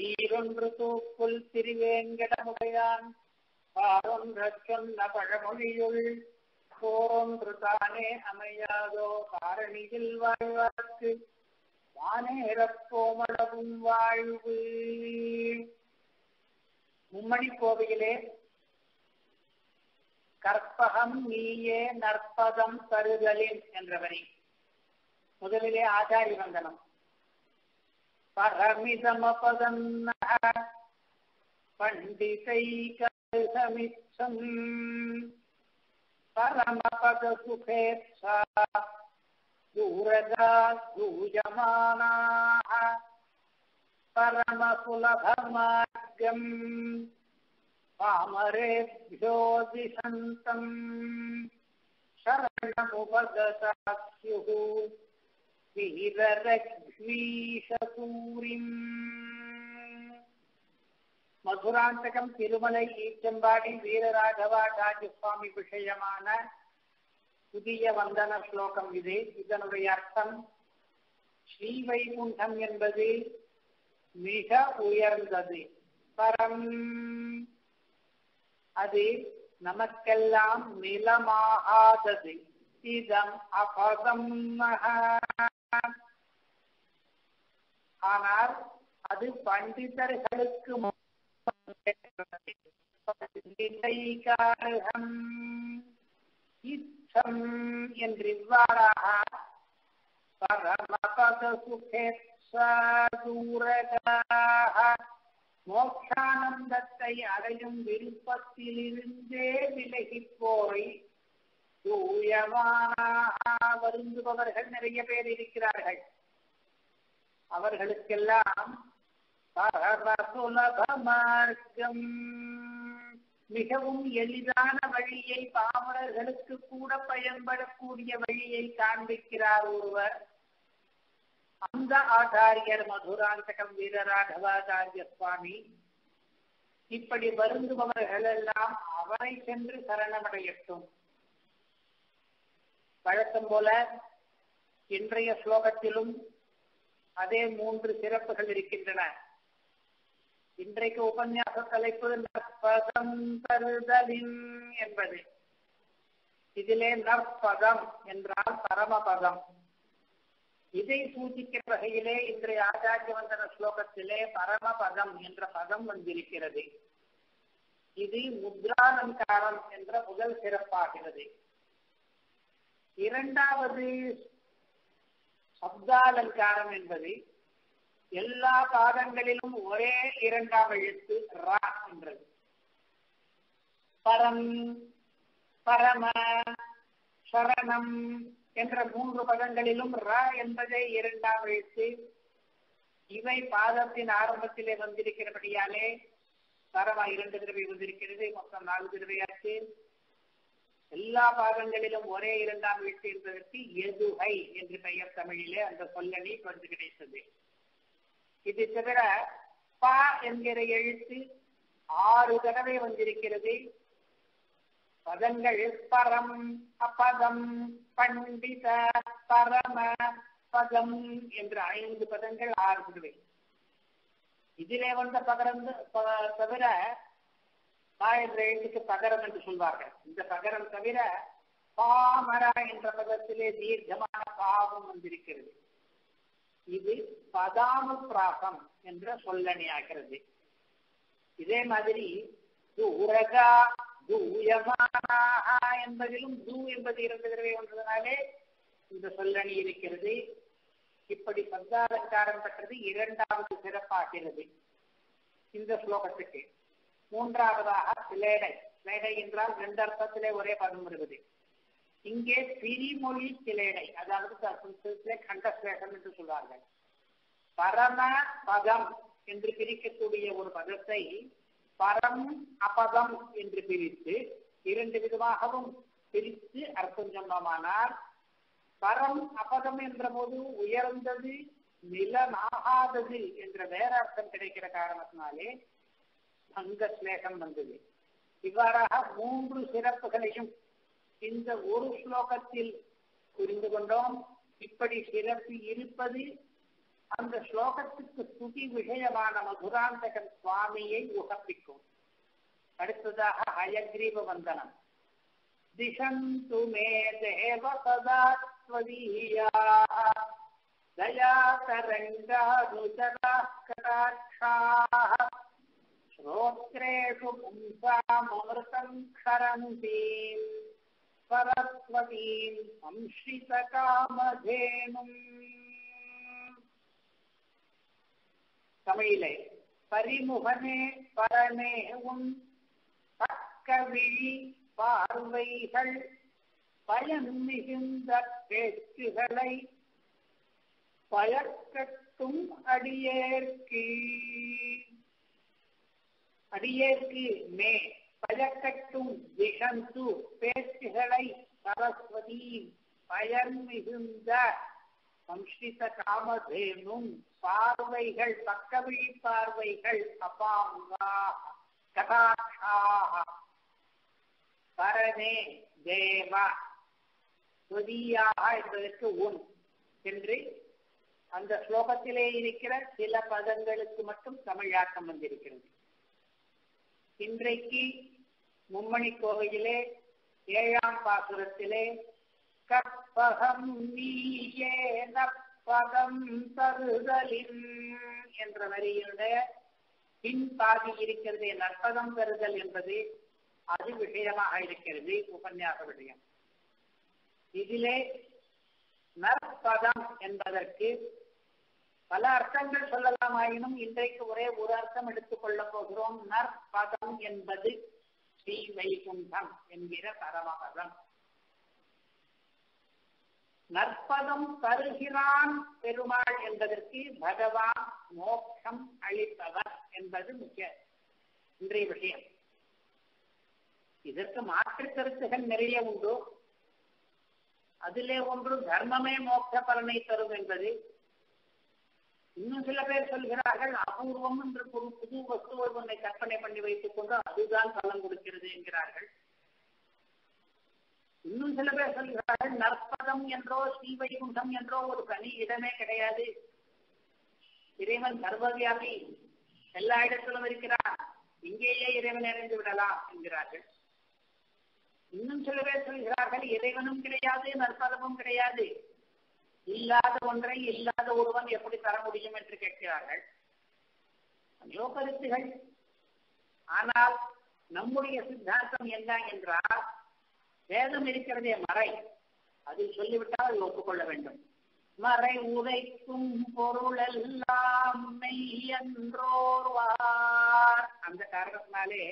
சீரொன்று தூக்குள் திரிவேங்கடமுடையான் பாரொன்றச் சொன்ன பழமொழியுள் போரொன்று தானே அமையாதோ காரணியில் வாழ்வார்க்கு வானேறப்போமளவும் வாழ்வு. மும்மணி கோவையிலே கற்பகம் நீயே நற்பதம் தருதலின் என்ற முதலிலே ஆச்சாரி வந்தனம். परमिदमपदन्नः पण्डितैकमिच्छम् परमपदसुखेच्छा दूरगा दूयमानाः परमकुलधर्माद्यम् पामरेभ्यो दिशन्तम् शरणमुपगतास्युः வீரரக்வீஷசூரிம் மதுராந்தகம் திருமலை ஈச்சம்பாடி வீரராகவாச்சாரிய சுவாமி விஷயமான புதிய வந்தன ஸ்லோகம் இது. இதனுடைய அர்த்தம் ஸ்ரீ வைகுண்டம் என்பது மிக உயர்ந்தது. பரம். அது நமக்கெல்லாம் நிலமாகாதது. இதம் அபதம் மகா. ஆனால் அது பண்டிதர்களுக்கு இச்சம் என்று பரமபத சுகேத்சூரகாக மோட்சானந்தத்தை அடையும் விருப்பத்திலிருந்தே விலகிப்போரை போய் தூயமானாக வருந்துபவர்கள் நிறைய பேர் இருக்கிறார்கள். அவர்களுக்கெல்லாம் மார்க்கம் மிகவும் எளிதான வழியை பாமரர்களுக்கு கூட பயன்படக்கூடிய வழியை காண்பிக்கிறார் ஒருவர். அந்த ஆச்சாரியர் மதுராந்தகம் வீரராகவாச்சாரிய சுவாமி. இப்படி வருந்துபவர்கள் எல்லாம் அவரை சென்று சரணமடையட்டும். வழக்கம் போல இன்றைய ஸ்லோகத்திலும் அதே மூன்று சிறப்புகள் இருக்கின்றன. இன்றைக்கு உபன்யாச தலைப்பு நற்பதம் தருதலின் என்பது. இதிலே நற்பதம் என்றால் பரமபதம். இதை சூಚಿக்கிற வகையிலே இன்றைய ஆச்சாரியவந்தன ஸ்லோகத்திலே பரமபதம் என்ற பதம் வந்திருக்கிறது. இது முத்ராலங்காரம் என்ற முதல் சிறப்பாகிறது. இரண்டாவது சப்தாலங்காரம் என்பது எல்லா பாதங்களிலும் ஒரே இரண்டாம் எழுத்து ரா என்றது. பரம் பரம சரணம் என்ற மூன்று பதங்களிலும் ர என்பதே இரண்டாம் எழுத்து இவை பாதத்தின் ஆரம்பத்திலே வந்திருக்கிறபடியாலே பரமா இரண்டு தடவை வந்திருக்கிறது மொத்தம் நான்கு தடவையாச்சு. எல்லா பாகங்களிலும் ஒரே இரண்டாம் எழுத்து என்பதற்கு எதுகை என்று பெயர் தமிழிலே அந்த சொல்லணி வந்து கிடைத்தது. இது தவிர பா என்கிற எழுத்து ஆறு தடவை வந்திருக்கிறது. பதங்கள் பரம் அபதம் பண்டித பரம பதம் என்ற ஐந்து பதங்கள் ஆறு தடவை. இதிலே வந்த பகரந்து தவிர பா என்ற எழுத்துக்கு பகரம் என்று சொல்வார்கள். இந்த பகரம் தவிர பாமரா என்ற பதத்திலே தீர்க்கமான பாவம் வந்திருக்கிறது. இது பதானுப்பிராசம் என்ற சொல்லணி ஆகிறது இதே மாதிரி தூரகா தூயமானாக என்பதிலும் தூ என்பது இரண்டு தடவை வந்ததனாலே இந்த சொல்லணி இருக்கிறது. இப்படி சப்தாலங்காரம் பெற்றது இரண்டாவது சிறப்பாகிறது. இந்த ஸ்லோகத்துக்கு. மூன்றாவதாக சிலேடை. சிலேடை என்றால் ரெண்டு அர்த்தத்திலே ஒரே பதம் வருவது. இங்கே பிரிமொழி சிலேடை அதாவது சம்ஸ்கிருதத்திலே கண்டஸ்லேஷன் என்று சொல்வார்கள். பரம பதம் என்று பிரிக்கக்கூடிய ஒரு பதத்தை பரம் அபதம் என்று பிரித்து இரண்டு விதமாகவும் பிரித்து அர்த்தம் சொன்னோமானால் பரம் அபதம் என்ற போது உயர்ந்தது நிலனாகாதது என்ற வேற அர்த்தம் கிடைக்கிற காரணத்தினாலே அங்க ஸ்லேகம் வந்தது. இவ்வாறாக மூன்று சிறப்புகளையும் இந்த ஒரு ஸ்லோகத்தில் புரிந்து கொண்டோம். இப்படி சிறப்பு இருப்பது அந்த ஸ்லோகத்துக்கு துதி விஷயமான மதுராந்தகன் சுவாமியை உகப்பிக்கும். அடுத்ததாக ஹயக்ரீவ வந்தனம். திசந்து மே தேவ சதா தயா தரங்கானுச்சராः கடாட்சாः श्रोत्रेषु पुंसाममृतम् क्षरन्तीम् सरस्वतीम् संश्रितकामधेनुम् தமிழிலே பரிமுகனே பரனே உன் பக்கவிழி பார்வைகள் பயன் மிகுந்த பேச்சுகளை பயக்கட்டும் அடியேற்கு அடியேற்கு மே பயக்கட்டும் விஷந்து பேச்சுகளை சரஸ்வதி பயன் மிகுந்த சம்ஸ்கிருத காமதேனும் பார்வைகள் பக்கவிழி பார்வைகள் அபாங்கா கதாட்சாக பரனே தேவா. துதியாக என்பதற்கு உன் என்று அந்த ஸ்லோகத்திலே இருக்கிற சில பதங்களுக்கு மட்டும் தமிழாக்கம் வந்திருக்கிறது. இன்றைக்கு மும்மணி கோவையிலே ஏழாம் பாசுரத்திலே கற்பகம் நீயே நற்பதம் தருதலின் என்ற வரியினுடைய பின் பாதி இருக்கிறது நற்பதம் பெறுதல் என்பது அது விஷயமாக இருக்கிறது உபன்யாச விஷயம் இதிலே நற்பதம் என்பதற்கு பல அர்த்தங்கள் சொல்லலாமாயினும் இன்றைக்கு ஒரே ஒரு அர்த்தம் எடுத்துக் கொள்ளப் போகிறோம். நற்பதம் என்பது ஸ்ரீ வைகுண்டம் என்கிற பரமபதம். நற்பதம் தருகிறான் பெருமாள் என்பதற்கு பகவான் மோட்சம் அளிப்பவர் என்பது முக்கிய இன்றைய விஷயம். இதற்கு மாற்று கருத்துகள் நிறைய உண்டு. அதிலே ஒன்று தர்மமே மோட்ச பலனை தரும் என்பது இன்னும் சில பேர் சொல்கிறார்கள் அபூர்வம் என்று ஒரு புது வஸ்துவை ஒன்றை கற்பனை பண்ணி வைத்துக் கொண்டு அதுதான் பலம் கொடுக்கிறது என்கிறார்கள். இன்னும் சில பேர் சொல்கிறார்கள் நற்பதம் என்றோ ஸ்ரீவைகுண்டம் என்றோ ஒரு தனி இடமே கிடையாது. இறைவன் சர்வவியாபி எல்லா இடத்திலும் இருக்கிறார் இங்கேயே இறைவன் நிறைந்து விடலாம் என்கிறார்கள். இன்னும் சில பேர் சொல்கிறார்கள் இறைவனும் கிடையாது நற்பதமும் கிடையாது. இல்லாத ஒன்றை இல்லாத ஒருவன் எப்படி தர முடியும் என்று கேட்கிறார்கள்? ஐயோ கருத்துகள் ஆனால் நம்முடைய சித்தாந்தம் என்ன என்றால் வேதம் இருக்கிறதே மறை. அதில் சொல்லிவிட்டால் அதை ஒப்புக்கொள்ள வேண்டும். மறை உரைக்கும் பொருள் எல்லாம் மெய்யன்றோர்வார் அந்த காரணத்தினாலே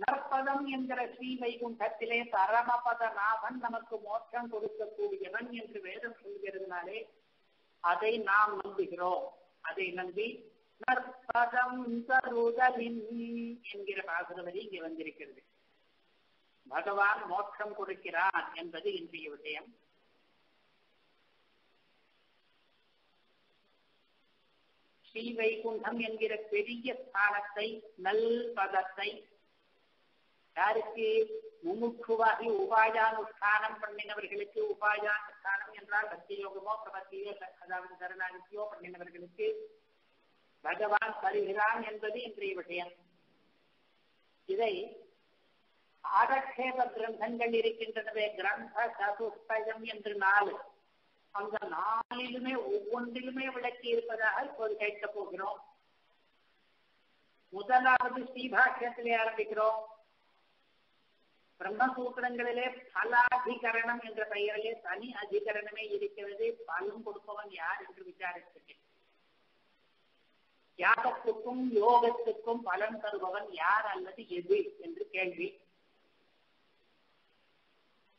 நற்பதம் என்கிற ஸ்ரீ வைகுண்டத்திலே பரமபத நாதன் நமக்கு மோட்சம் கொடுக்கக்கூடியவன் என்று வேதம் சொல்கிறதுனாலே அதை நாம் நம்புகிறோம். அதை நம்பி நற்பதம் தருதலின் என்கிற பாசுரவரி இங்கே வந்திருக்கிறது. பகவான் மோட்சம் கொடுக்கிறான் என்பது இன்றைய விஷயம் ஸ்ரீ வைகுண்டம் என்கிற பெரிய ஸ்தானத்தை நல் பதத்தை யாருக்கு முமுட்சுவாகி உபாயானுஷ்டானம் பண்ணினவர்களுக்கு உபாயானுஷ்டானம் என்றால் பக்தியோகமோ பிரபத்தியோ அதாவது சரணாகித்தியோ பண்ணினவர்களுக்கு பகவான் தருகிறான் என்பது இன்றைய விஷயம். இதை ஆடக்ஷேப கிரந்தங்கள் இருக்கின்றனவே கிரந்த சதுஷ்டயம் என்று நாலு. அந்த நாளிலுமே ஒவ்வொன்றிலுமே விளக்கி இருப்பதாக இப்போது கேட்க போகிறோம். முதலாவது ஸ்ரீபாஷ்யத்திலே ஆரம்பிக்கிறோம். பிரம்மசூத்திரங்களிலே பலாதிகரணம் என்ற பெயரிலே தனி அதிகரணமே இருக்கிறது. பலன் கொடுப்பவன் யார் என்று விசாரித்திருக்கேன் யாகத்துக்கும் யோகத்துக்கும் பலன் தருபவன் யார் அல்லது எது என்று கேள்வி.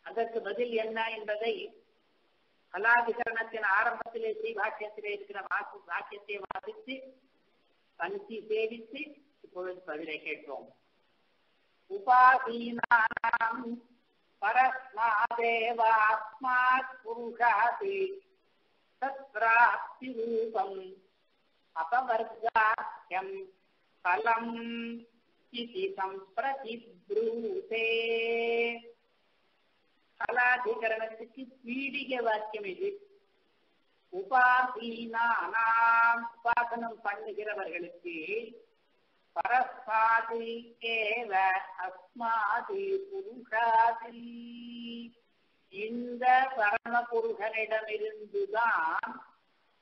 அதற்கு பதில் என்ன என்பதை கலாதிகரணத்தின் ஆரம்பத்திலே ஸ்ரீபாஷ்யத்திலே இருக்கிற வாக்கு வாக்கியத்தை வாசித்து பணித்து சேவித்து இப்பொழுது பதிலை கேட்போம். உபாதீனானாம் பரஸ்மாதேவாஸ்மாத் புருஷாதி தத்ராப்தி ரூபம் அபவர்காஹ்யம் பலம் இதி சம்பிரதிப்ரூதே கலாதிகரணத்துக்கு பீடிக வாக்கியம் இது உபாசீனானாம் உபாசனம் பண்ணுகிறவர்களுக்கு பரஸ்மாதி அஸ்மாதி புருஷாதி. இந்த பரமபுருஷனிடமிருந்துதான்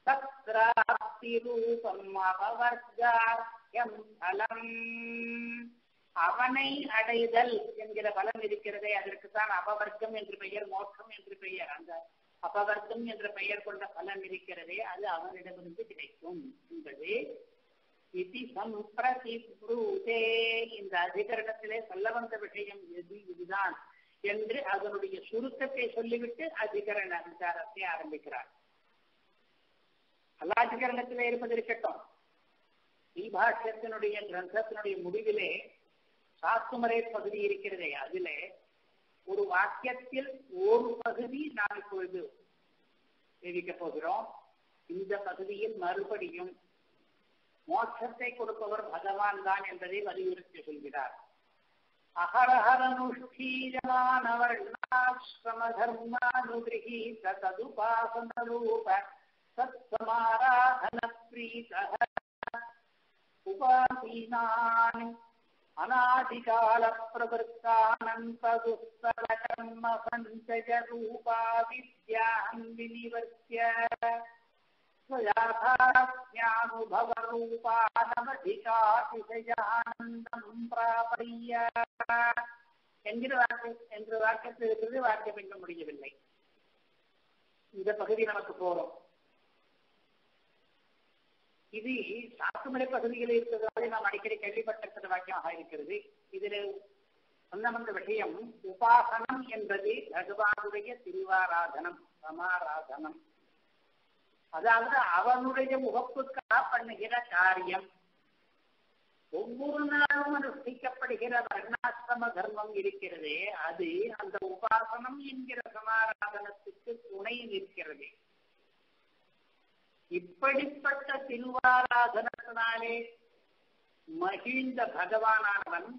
சத்ராப்தி ரூபம் அபவர்காயம் பலம். அவனை அடைதல் என்கிற பலம் இருக்கிறதே அதற்குத்தான் அபவர்க்கம் என்று பெயர் மோட்சம் என்று பெயர். அந்த அபவர்க்கம் என்ற பெயர் கொண்ட பலம் இருக்கிறதே அது அவனிடமிருந்து கிடைக்கும் என்பது இதி சம்பிரதிப்ரூதே இந்த அதிகரணத்திலே சொல்ல வந்த விஷயம் எது இதுதான் என்று அதனுடைய சுருக்கத்தை சொல்லிவிட்டு அதிகரண விசாரத்தை ஆரம்பிக்கிறார். அல்லாதிகரணத்திலே இருப்பது இருக்கட்டும். ஸ்ரீபாஷ்யத்தினுடைய கிரந்தத்தினுடைய முடிவிலே சாத்துமரே பகுதி இருக்கிறதே அதிலே ஒரு வாக்கியத்தில் ஒரு பகுதி நாம் இப்பொழுது தெரிவிக்கப் போகிறோம். இந்த பகுதியில் மறுபடியும் மோட்சத்தை கொடுப்பவர் பகவான் தான் என்பதை வலியுறுத்தி சொல்கிறார் அகரஹரனுஷ்டீயமானவர்ணாசிரம தர்மானுகிரகீத சத்சமாராதன பிரீத உபாசீனான் அநாதிகால கர்ம ரூபா வித்யாம் விநிவர்த்திய ஸ்வயாதாத்மியானுபவரூபானமதிகாதிசயானந்தம் பிராபய்ய என்கிற வாக்கு என்ற வாக்கியத்தில் இருக்கிறது வாக்கியம் இன்னும் முடியவில்லை இந்த பகுதி நமக்கு போறோம் இது சாத்துமலை பகுதியில் இருக்கிறதால நாம் அடிக்கடி கேள்விப்பட்டிருக்கிற வாக்கியமாக இருக்கிறது இதில் சொன்ன வந்த விஷயம் உபாசனம் என்பது பகவானுடைய திருவாராதனம் சமாராதனம் அதாவது அவனுடைய முகப்புக்காக பண்ணுகிற காரியம். ஒவ்வொரு நாளும் அனுஷ்டிக்கப்படுகிற வர்ணாசிரம தர்மம் இருக்கிறது அது அந்த உபாசனம் என்கிற சமாராதனத்துக்கு துணை நிற்கிறது. இப்படிப்பட்ட திருவாராதனத்தினாலே மகிழ்ந்த பகவானானவன்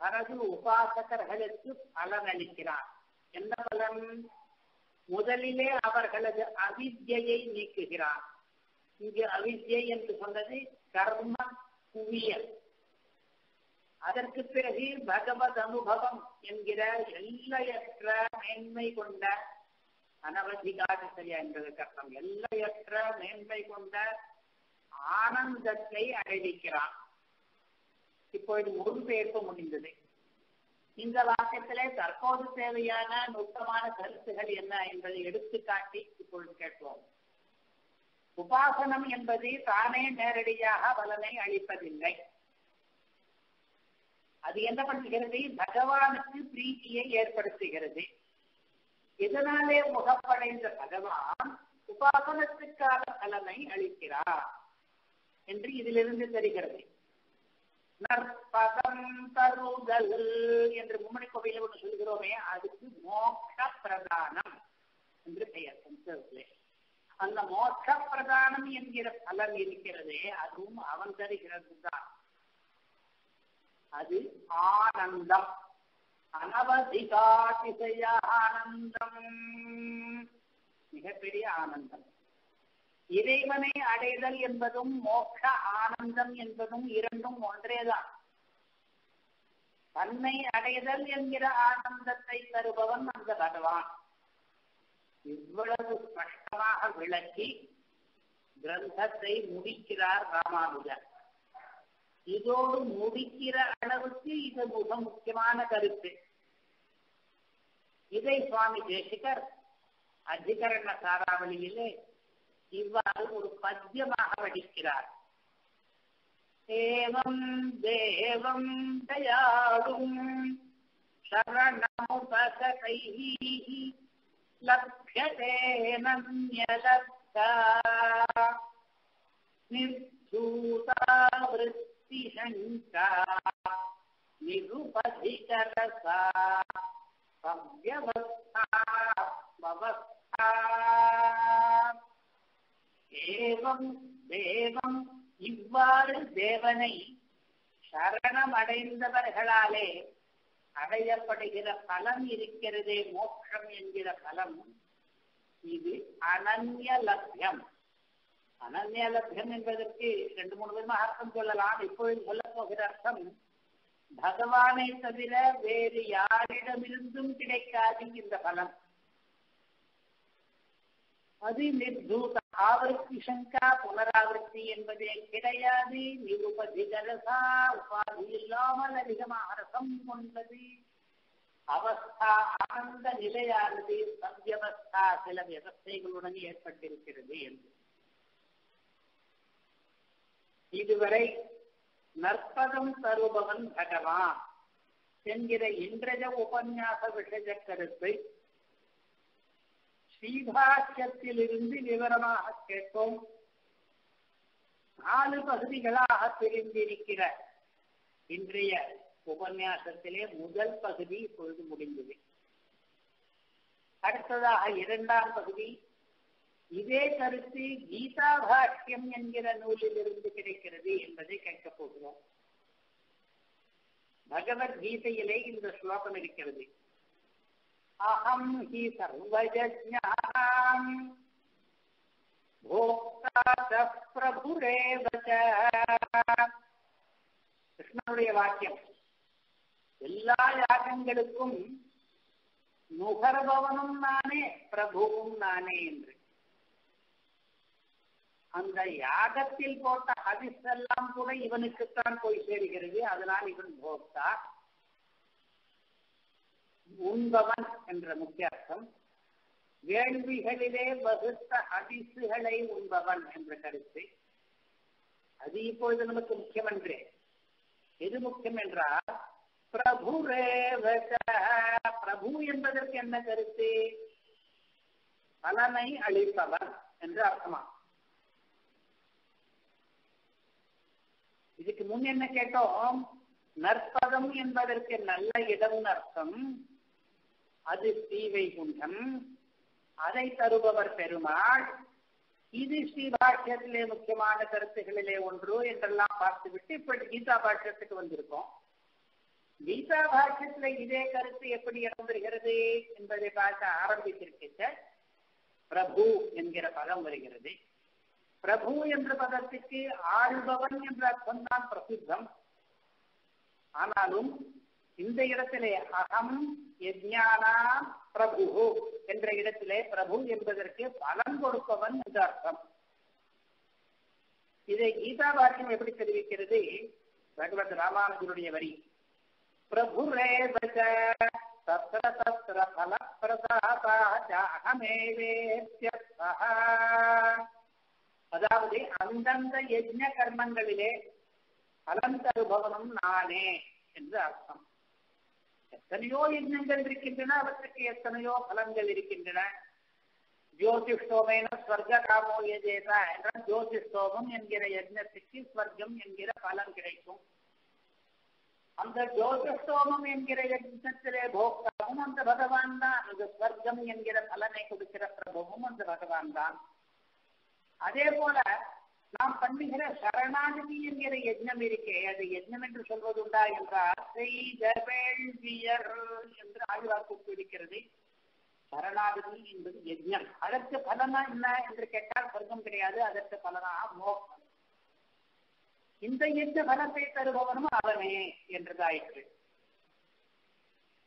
தனது உபாசகர்களுக்கு பலன் அளிக்கிறார் என்ன பலன்? முதலிலே அவர்களது அவித்யை நீக்குகிறார். இங்கு அவித்யை என்று சொன்னது கர்ம குவியல். அதற்கு பிறகு பகவத் அனுபவம் என்கிற எல்லையற்ற மேன்மை கொண்ட அனவதிகாதிசய என்பதற்கு அர்த்தம் எல்லையற்ற மேன்மை கொண்ட ஆனந்தத்தை அடைவிக்கிறான் இப்பொழுது மொழிபெயர்ப்பு முடிந்தது. இந்த வாக்கியத்திலே தற்போது தேவையான நுட்பமான கருத்துகள் என்ன என்பதை எடுத்துக்காட்டி இப்பொழுது கேட்போம். உபாசனம் என்பது தானே நேரடியாக பலனை அளிப்பதில்லை. அது என்ன பண்ணுகிறது? பகவானுக்கு பிரீத்தியை ஏற்படுத்துகிறது. இதனாலே முகப்படைந்த பகவான் உபாசனத்துக்கான பலனை அளிக்கிறார் என்று இதிலிருந்து தெரிகிறது. நற்பதம் தருதல் என்று மும்மணி கோவையில் ஒன்று சொல்கிறோமே அதுக்கு மோட்ச பிரதானம் என்று பெயர் சம்ஸ்கிருதத்திலே அந்த மோட்ச பிரதானம் என்கிற பலன் இருக்கிறதே அதுவும் அவன் தருகிறது தான் அது ஆனந்தம். அனவதிகாதிசய ஆனந்தம். மிகப்பெரிய ஆனந்தம். இறைவனை அடைதல் என்பதும் மோட்ச ஆனந்தம் என்பதும் இரண்டும் ஒன்றேதான். தன்னை அடைதல் என்கிற ஆனந்தத்தை தருபவன் அந்த பகவான். இவ்வளவு ஸ்பஷ்டமாக விளக்கி கிரந்தத்தை முடிக்கிறார் ராமானுஜர். இதோடு முடிக்கிற அளவுக்கு இது மிக முக்கியமான கருத்து. இதை சுவாமி தேசிகர் அதிகரண சாராவளியிலே இவ்வாறு ஒரு பத்தியமாக வடிக்கிறார் ஏவம் தேவம் தயாளும் சரணமுபகை லப்யதே நன்யலப்தா நிர்தூதா விருத்திசங்கா நிருபதிகரசா. சவ்யவஸ்தா பவஸ்தா. ஏவம் தேவம் இவ்வாறு தேவனை சரணம் அடைந்தவர்களாலே அடையப்படுகிற பலம் இருக்கிறதே மோட்சம் என்கிற பலம். இது அனன்ய லப்யம். அனன்ய லப்யம் என்பதற்கு ரெண்டு மூணு விதமாக அர்த்தம் சொல்லலாம். இப்பொழுது சொல்ல போகிற அர்த்தம் பகவானை தவிர வேறு யாரிடமிருந்தும் கிடைக்காது இந்த பலம். அது நிர்தூத ஆவர்த்தி சங்கா புனராவர்த்தி என்பதே கிடையாது. நிருபதி கரசா உபாதி இல்லாமல் அதிகமாக ரசம் கொண்டது. அவஸ்தா ஆனந்த நிலையானது சத்தியவஸ்தா சில விவஸ்தைகளுடன் ஏற்பட்டிருக்கிறது என்று. இதுவரை நற்பதம் தருபவன் பகவான். என்கிற இன்றைய உபன்யாச விஷய கருத்தை ஸ்ரீபாஷ்யத்திலிருந்து விவரமாக கேட்போம். நாலு பகுதிகளாக பிரிந்திருக்கிற இன்றைய உபன்யாசத்திலே முதல் பகுதி இப்பொழுது முடிந்தது. அடுத்ததாக இரண்டாம் பகுதி. இதே கருத்து கீதா பாஷ்யம் என்கிற நூலிலிருந்து கிடைக்கிறது என்பதை கேட்கப் போகிறோம். பகவத்கீதையிலே இந்த ஸ்லோகம் இருக்கிறது. அகம் ஹி சர்வஜாம் போக்தா பிரபுரேவ கிருஷ்ணனுடைய வாக்கியம் எல்லா யாகங்களுக்கும் நுகர்பவனும் நானே பிரபுவும் நானே என்று அந்த யாகத்தில் போட்ட ஹதிஸ் எல்லாம் கூட இவனுக்குத்தான் போய் சேருகிறது அதனால் இவன் போக்தா உண்பவன் என்ற முக்கிய அர்த்தம் வேள்விகளிலே வகுத்த ஹதிசுகளை உண்பவன் என்ற கருத்து. அது இப்பொழுது நமக்கு முக்கியம் என்றே எது முக்கியம் என்றால் பிரபு பிரபு என்பதற்கு என்ன கருத்து? பலனை அளிப்பவன் என்று அர்த்தமா இதுக்கு முன் என்ன கேட்டோம்? நற்பதம் என்பதற்கு நல்ல இடம் அர்த்தம். அது ஸ்ரீவைகுண்டம் அதை தருபவர் பெருமாள். இது ஸ்ரீபாஷ்யத்திலே முக்கியமான கருத்துகளிலே ஒன்று என்றெல்லாம் பார்த்துவிட்டு இப்ப கீதா பாஷ்யத்துக்கு வந்திருக்கோம். கீதா பாஷ்யத்துல இதே கருத்து எப்படி இடம்பெறுகிறது என்பதை பார்க்க ஆரம்பித்திருக்க பிரபு என்கிற பதம் வருகிறது. பிரபு என்ற பதத்துக்கு ஆள்பவன் என்ற அர்த்தம் தான் பிரசித்தம். ஆனாலும் இந்த இடத்திலே அகம் யஜ்ஞானா பிரபு என்ற இடத்திலே பிரபு என்பதற்கு பலன் கொடுப்பவன் என்று அர்த்தம். இதை கீதா வாக்கியம் எப்படி தெரிவிக்கிறது? பகவத் ராமானுஜருடைய வரி. பிரபு தத்திர தத்திர அதாவது அந்தந்த யஜ்ஞ கர்மங்களிலே பலன் தருபவனும் நானே என்று அர்த்தம். எத்தனையோ யஜ்ஞங்கள் இருக்கின்றன அவற்றுக்கு எத்தனையோ பலன்கள் இருக்கின்றன. ஜோதிஷ்டோமேன ஸ்வர்க காமோ எஜேதா என்றால் ஜோதிஷ்டோமம் என்கிற யஜ்ஞத்துக்கு ஸ்வர்க்கம் என்கிற பலன் கிடைக்கும். அந்த ஜோதிஷ்டோமம் என்கிற யஜ்ஞத்திலே போக்தாவும் அந்த பகவான் தான். அந்த ஸ்வர்க்கம் என்கிற பலனை கொடுக்கிற பிரபுவும் அந்த பகவான் தான். அதே போல நாம் பண்ணுகிற சரணாகதி என்கிற யஜ்ஞம் இருக்கே. அது யஜ்ஞம் என்று சொல்வதுண்டா என்றால் செய்த வேள்வியர் என்று ஆழ்வாக்கு இருக்கிறது சரணாகதி என்பது யஜ்ஞம் அதற்கு பலனா என்ன என்று கேட்டால் சொர்க்கம் கிடையாது. அதற்கு பலனா மோகம். இந்த எந்த பலத்தை தருபவனும் அவனே என்றதாயிற்று.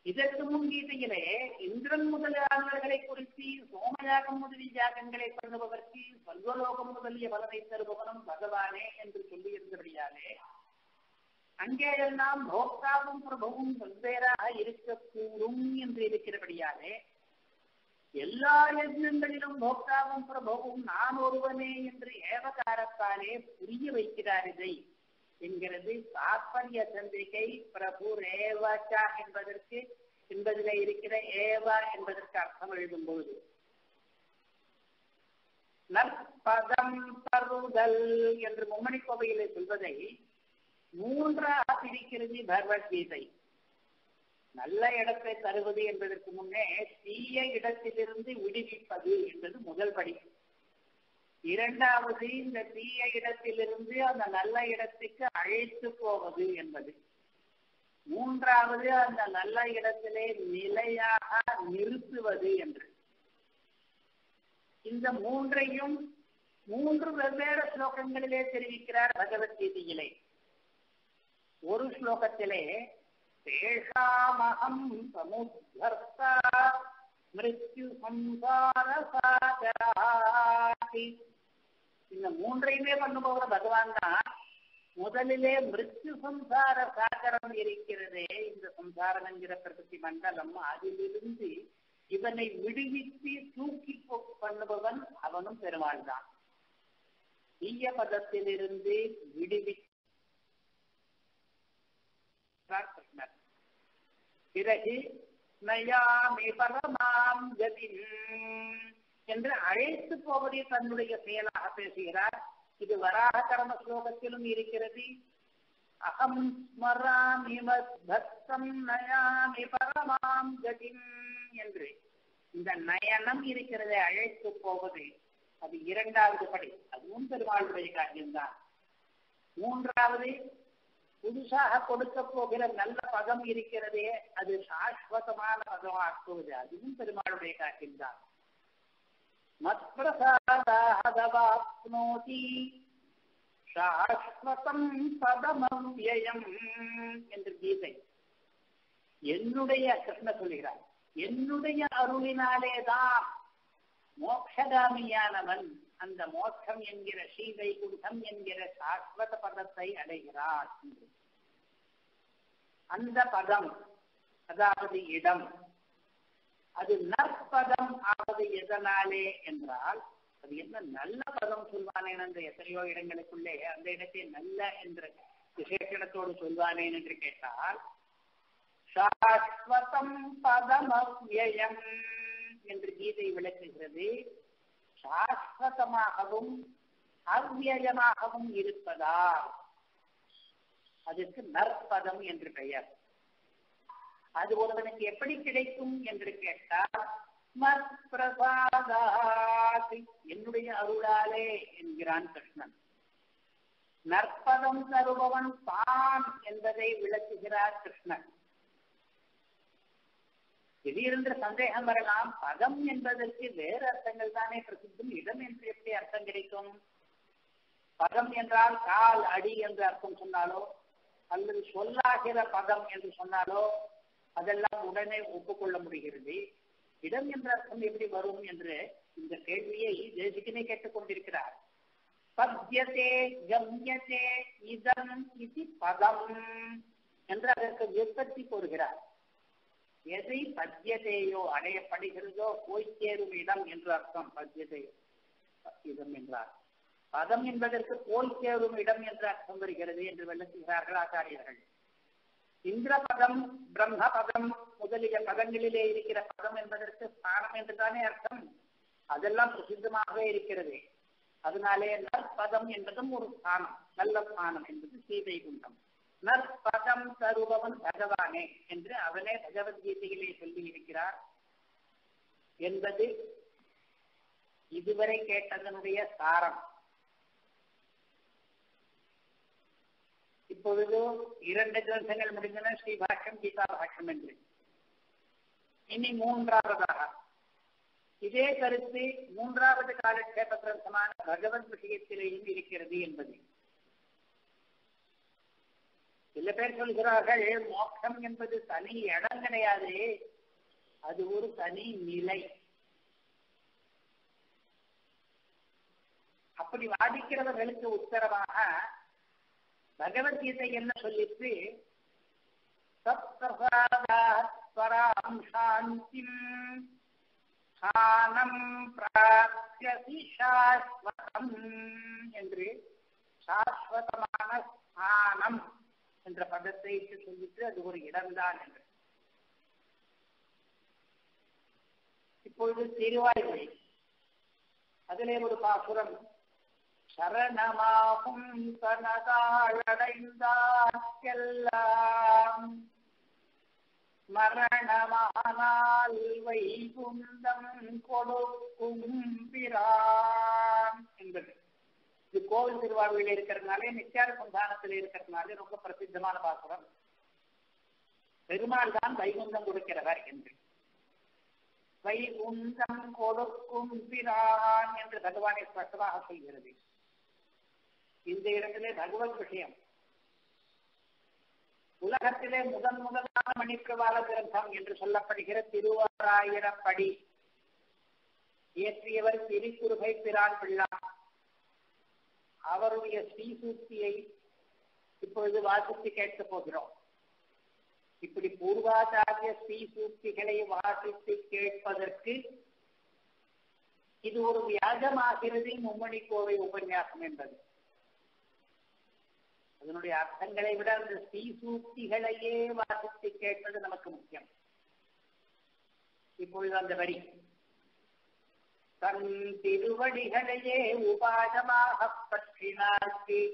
இதற்கு முன் கீதையிலே இந்திரன் முதலானவர்களை குறித்து சோமயாகம் முதலிய யாகங்களை பண்ணுபவர்க்கு சொல்வலோகம் முதலிய பலனை தருபவனும் பகவானே என்று சொல்லியிருந்தபடியாலே அங்கே எல்லாம் போக்தாவும் பிரபுவும் வெவ்வேறாக இருக்கக்கூடும் என்று இருக்கிறபடியாலே எல்லா யஜ்னங்களிலும் போக்தாவும் பிரபுவும் நான் ஒருவனே என்று ஏவகாரத்தாலே புரிய வைக்கிறார் இதை. என்கிறது தாற்பரிய சந்திரிகை பிரபு ரேவாச்சா என்பதற்கு என்பதில் இருக்கிற ஏவா என்பதற்கு அர்த்தம் எழுதும் பொழுது நற்பதம் தருதல் என்று மும்மணி கோவையிலே சொல்வதை மூன்றாக பிரிக்கிறது பகவத்கீதை. நல்ல இடத்தை தருவது என்பதற்கு முன்னே தீய இடத்திலிருந்து விடுவிப்பது என்பது முதல் படி. இரண்டாவது இந்த தீய இடத்திலிருந்து அந்த நல்ல இடத்துக்கு அழைத்து போவது என்பது. மூன்றாவது அந்த நல்ல இடத்திலே நிலையாக நிறுத்துவது என்று. இந்த மூன்றையும் மூன்று வெவ்வேறு ஸ்லோகங்களிலே தெரிவிக்கிறார் பகவத்கீதையிலே. ஒரு ஸ்லோகத்திலே தேஷாமகம் சமுத்தர்த்தா மிருத்யு சம்சார சாகராதி இந்த மூன்றையுமே பண்ணுபவர பகவான் தான். முதலிலே மிருத்யு சம்சார சாகரம் இருக்கிறதே. இந்த சம்சாரம் என்கிற பிரகதி மண்டலம் அதிலிருந்து இவனை விடுவித்து தூக்கி பண்ணுபவன் அவனும் பெருமாள் தான். தீய பதத்திலிருந்து விடுவி கிருஷ்ணர் பிறகு நயாமி பரமாம் கதின் என்று அழைத்து போவதே தன்னுடைய செயலாக பேசுகிறார். இது வராக கர்ம ஸ்லோகத்திலும் இருக்கிறது. அகம் ஸ்மராமி பக்தம் நயாமி பரமாம் கதிம் என்று. இந்த நயனம் இருக்கிறது அழைத்து போவது அது இரண்டாவது படி. அதுவும் பெருமாளுடைய காரியம்தான். மூன்றாவது புதுசாக கொடுக்க போகிற நல்ல பதம் இருக்கிறதே அது சாஸ்வதமான பதமாக்குவது. அதுவும் பெருமாளுடைய காரியம்தான். மத்பிரசாதாதவாப்னோதி சாஸ்வதம் பதமவ்யயம் என்று கீதை. என்னுடைய கிருஷ்ண சொல்கிறார் என்னுடைய அருளினாலேதான் மோட்சகாமியானவன் அந்த மோட்சம் என்கிற ஸ்ரீவை குண்டம் என்கிற சாஸ்வத பதத்தை அடைகிறார். அந்த பதம் அதாவது இடம் அது நற்பதம் ஆவது எதனாலே என்றால் அது என்ன நல்ல பதம் சொல்வானேன் என்ற எத்தனையோ இடங்களுக்குள்ளே அந்த இடத்தை நல்ல என்ற விசேஷணத்தோடு சொல்வானேன் என்று கேட்டால் சாஸ்வதம் பதமவ்யயம் என்று கீதை விளக்குகிறது. சாஸ்வதமாகவும் அவ்வியமாகவும் இருப்பதால் அதற்கு நற்பதம் என்று பெயர். அது ஒருவனுக்கு எப்படி கிடைக்கும் என்று கேட்டால் என்னுடைய அருளாலே என்கிறான் கிருஷ்ணன். நற்பதம் தருபவன் தான் என்பதை விளக்குகிறார் கிருஷ்ணன். திடீரென்று சந்தேகம் வரலாம். பதம் என்பதற்கு வேறு அர்த்தங்கள் தானே பிரசித்தம். இடம் என்று எப்படி அர்த்தம் கிடைக்கும்? பதம் என்றால் கால் அடி என்று அர்த்தம் சொன்னாலோ அல்லது சொல்லாகிற பதம் என்று சொன்னாலோ அதெல்லாம் உடனே ஒப்புக்கொள்ள முடிகிறது. இடம் என்ற அர்த்தம் எப்படி வரும் என்று இந்த கேள்வியை தேசிகனே கேட்டுக்கொண்டிருக்கிறார். பத்யதே கம்யதே இதம் இது பதம் என்று அதற்கு விற்பத்தி கூறுகிறார் எதை பத்தியதேயோ அடையப்படுகிறதோ போய் சேரும் இடம் என்று அர்த்தம் பத்தியதே இதம் என்றார். பதம் என்பதற்கு போய் சேரும் இடம் என்று அர்த்தம் வருகிறது என்று விளக்குகிறார்கள் ஆச்சாரியர்கள் இந்திர பதம் பிரம்ம பதம் முதலிய பதங்களிலே இருக்கிற பதம் என்பதற்கு ஸ்தானம் என்றுதானே அர்த்தம்? அதெல்லாம் பிரசித்தமாகவே இருக்கிறது. அதனாலே நற்பதம் என்பதும் ஒரு ஸ்தானம் நல்ல ஸ்தானம் என்பது சீதை குண்டம். நற்பதம் தருபவன் பகவானே என்று அவனே பகவத்கீதையிலே சொல்லி இருக்கிறார் என்பது இதுவரை கேட்டதனுடைய சாரம். இப்பொழுது இரண்டு கிரந்தங்கள் முடிந்தன ஸ்ரீபாஷ்யம் கீதா பாஷ்யம் என்று. இனி மூன்றாவதாக. இதே கருத்து மூன்றாவது காலக்ஷேப கிரந்தமான பகவத் விஷயத்திலேயும் இருக்கிறது என்பது. சில பேர் சொல்கிறார்கள் மோட்சம் என்பது தனி இடம் கிடையாது. அது ஒரு தனி நிலை. அப்படி வாதிக்கிறவர்களுக்கு உத்தரவாக பகவத்கீதை என்ன சொல்லிட்டு சத்பிரசாதாம் சாந்திம் ஸ்தானம் பிராப்தி சாஸ்வதம் என்று சாஸ்வதமான ஸ்தானம் என்ற பதத்தை சொல்லிட்டு அது ஒரு இடம்தான் என்று. இப்பொழுது திருவாய்மொழி. அதிலே ஒரு பாசுரம் சரணமாகும் தனதாழடைந்தார்க்கெல்லாம் மரணமானால் வைகுந்தம் கொடுக்கும் பிரான் என்பது. இது கோவில் திருவாரூரில் இருக்கிறதுனாலே நித்தியார சந்தானத்தில் இருக்கிறதுனாலே ரொம்ப பிரசித்தமான பாசுரம். பெருமாள் தான் வைகுந்தம் கொடுக்கிறவர் என்று. வைகுந்தம் கொடுக்கும் பிரான் என்று பகவானை ஸ்பஷ்டமாக சொல்கிறது. இந்த இடத்திலே பகவத் விஷயம். உலகத்திலே முதன் முதலான மணிப்பிரவாள கிரந்தம் என்று சொல்லப்படுகிற திருவாராயிரப்படி இயற்றியவர் திருக்குறுகை பிரான் பிள்ளா. அவருடைய ஸ்ரீசூக்தியை இப்பொழுது வாசித்து கேட்கப் போகிறோம். இப்படி பூர்வாச்சாரிய ஸ்ரீசூக்திகளை வாசித்து கேட்பதற்கு இது ஒரு வியாஜமாகிறது மும்மணி கோவை உபன்யாசம் என்பது. அதனுடைய அர்த்தங்களை விட அந்த ஸ்ரீசூக்திகளையே வாசித்து கேட்பது நமக்கு முக்கியம். இப்பொழுது அந்த வரி. தன் திருவடிகளையே உபாதமாக பற்றினார்க்கு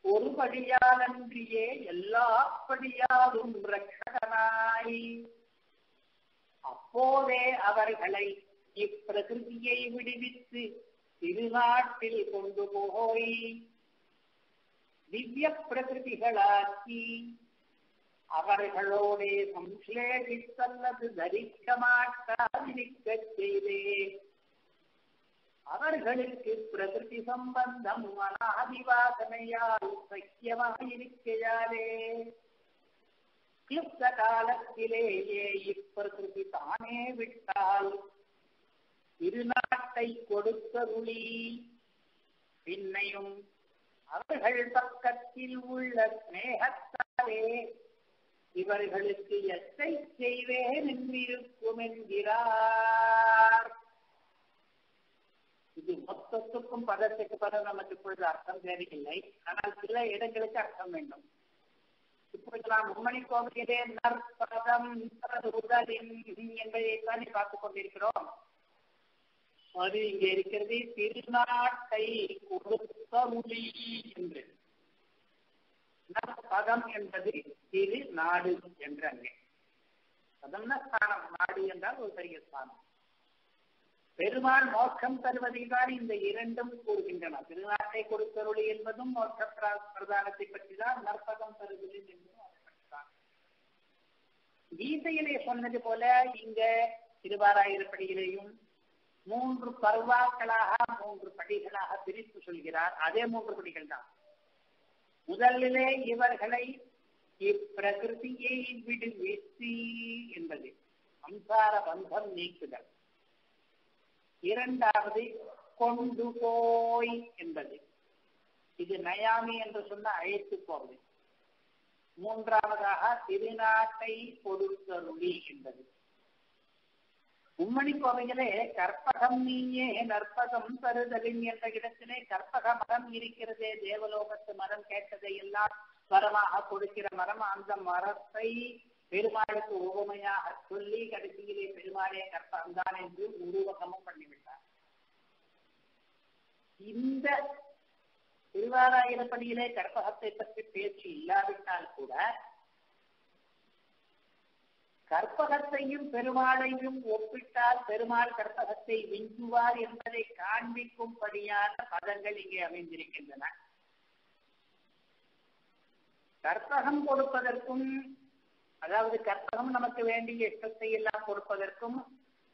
ஒரு படியாலன்றியே எல்லா படியாலும் ரட்சகனாய். அப்போதே அவர்களை இப்பிரகிருதியை விடுவித்து திருநாட்டில் கொண்டு போய் திவ்ய பிரகிருதிகளாக்கி அவர்களோடே சம்சேஷித்தல்லது தரிக்க மாட்டாதிருக்க செய்தே. அவர்களுக்கு பிரகிருதி சம்பந்தம் அனாதிவாசனையால் சக்கியமாக இருக்கையாலே கிளிப்த காலத்திலேயே இப்பிரகிருதி தானே விட்டால் திருநாட்டை கொடுத்தருளி. பின்னையும் அவர்கள் பக்கத்தில் உள்ள ஸ்நேகத்தாலே இவர்களுக்கு எத்தை செய்வேன் என்றிருக்கும் என்கிறார் இது மொத்தத்துக்கும் பதத்துக்கு பதம் நமக்கு இப்பொழுது அர்த்தம் தேவையில்லை. ஆனால் சில இடங்களுக்கு அர்த்தம் வேண்டும். இப்பொழுது நாம் உம்மணி கோவிலே நற்பதம் உதவின் என்பதை தானே பார்த்துக் கொண்டிருக்கிறோம். அது இங்கே இருக்கிறது திருநாட்டை கொடுத்த மொழி என்று. பதம் என்பது திரு நாடு என்று அங்கே பதம்னா ஸ்தானம்? நாடு என்றால் ஒரு பெரிய ஸ்தானம். பெருமாள் மோட்சம் தருவதைதான் இந்த இரண்டும் கூறுகின்றன. திருநாட்டை கொடுத்தருளி என்பதும் மோட்ச பிரதானத்தை பற்றி தான் நற்பதம் தருவது என்பதும் அதை பற்றிதான். கீதையிலே சொன்னது போல இங்க திருவாராயிரப்படியிலேயும் மூன்று பருவாக்களாக மூன்று படிகளாக பிரித்து சொல்கிறார். அதே மூன்று படிகள் தான். முதலிலே இவர்களை இப்பிரகிருதியை விடுவித்து என்பது. சம்சார பந்தம் நீக்குதல். இரண்டாவது கொண்டு போய் என்பது. இது நயாமி என்று சொன்ன அழைத்து போவது. மூன்றாவதாக திருநாட்டை பொறுத்தருளி என்பது. உம்மணி கோவையிலே கற்பகம் நீயே நற்பகம் தருதலின் என்ற இடத்திலே கற்பக மரம் இருக்கிறதே தேவலோகத்து மரம் கேட்டதை எல்லாம் வரமாக கொடுக்கிற மரம். அந்த மரத்தை பெருமாளுக்கு உவமையாக சொல்லி கடைசியிலே பெருமாளே கற்பகம் தான் என்று உருவகமும் பண்ணிவிட்டார். இந்த திருவாராயிரப்படியிலே கற்பகத்தை பற்றி பேச்சு இல்லாவிட்டால் கூட கற்பகத்தையும் பெருமாளையும் ஒப்பிட்டால் பெருமாள் கற்பகத்தை விஞ்சுவார் என்பதை காண்பிக்கும்படியான பதங்கள் இங்கே அமைந்திருக்கின்றன. கற்பகம் கொடுப்பதற்கும் அதாவது கற்பகம் நமக்கு வேண்டிய இஷ்டத்தை எல்லாம் கொடுப்பதற்கும்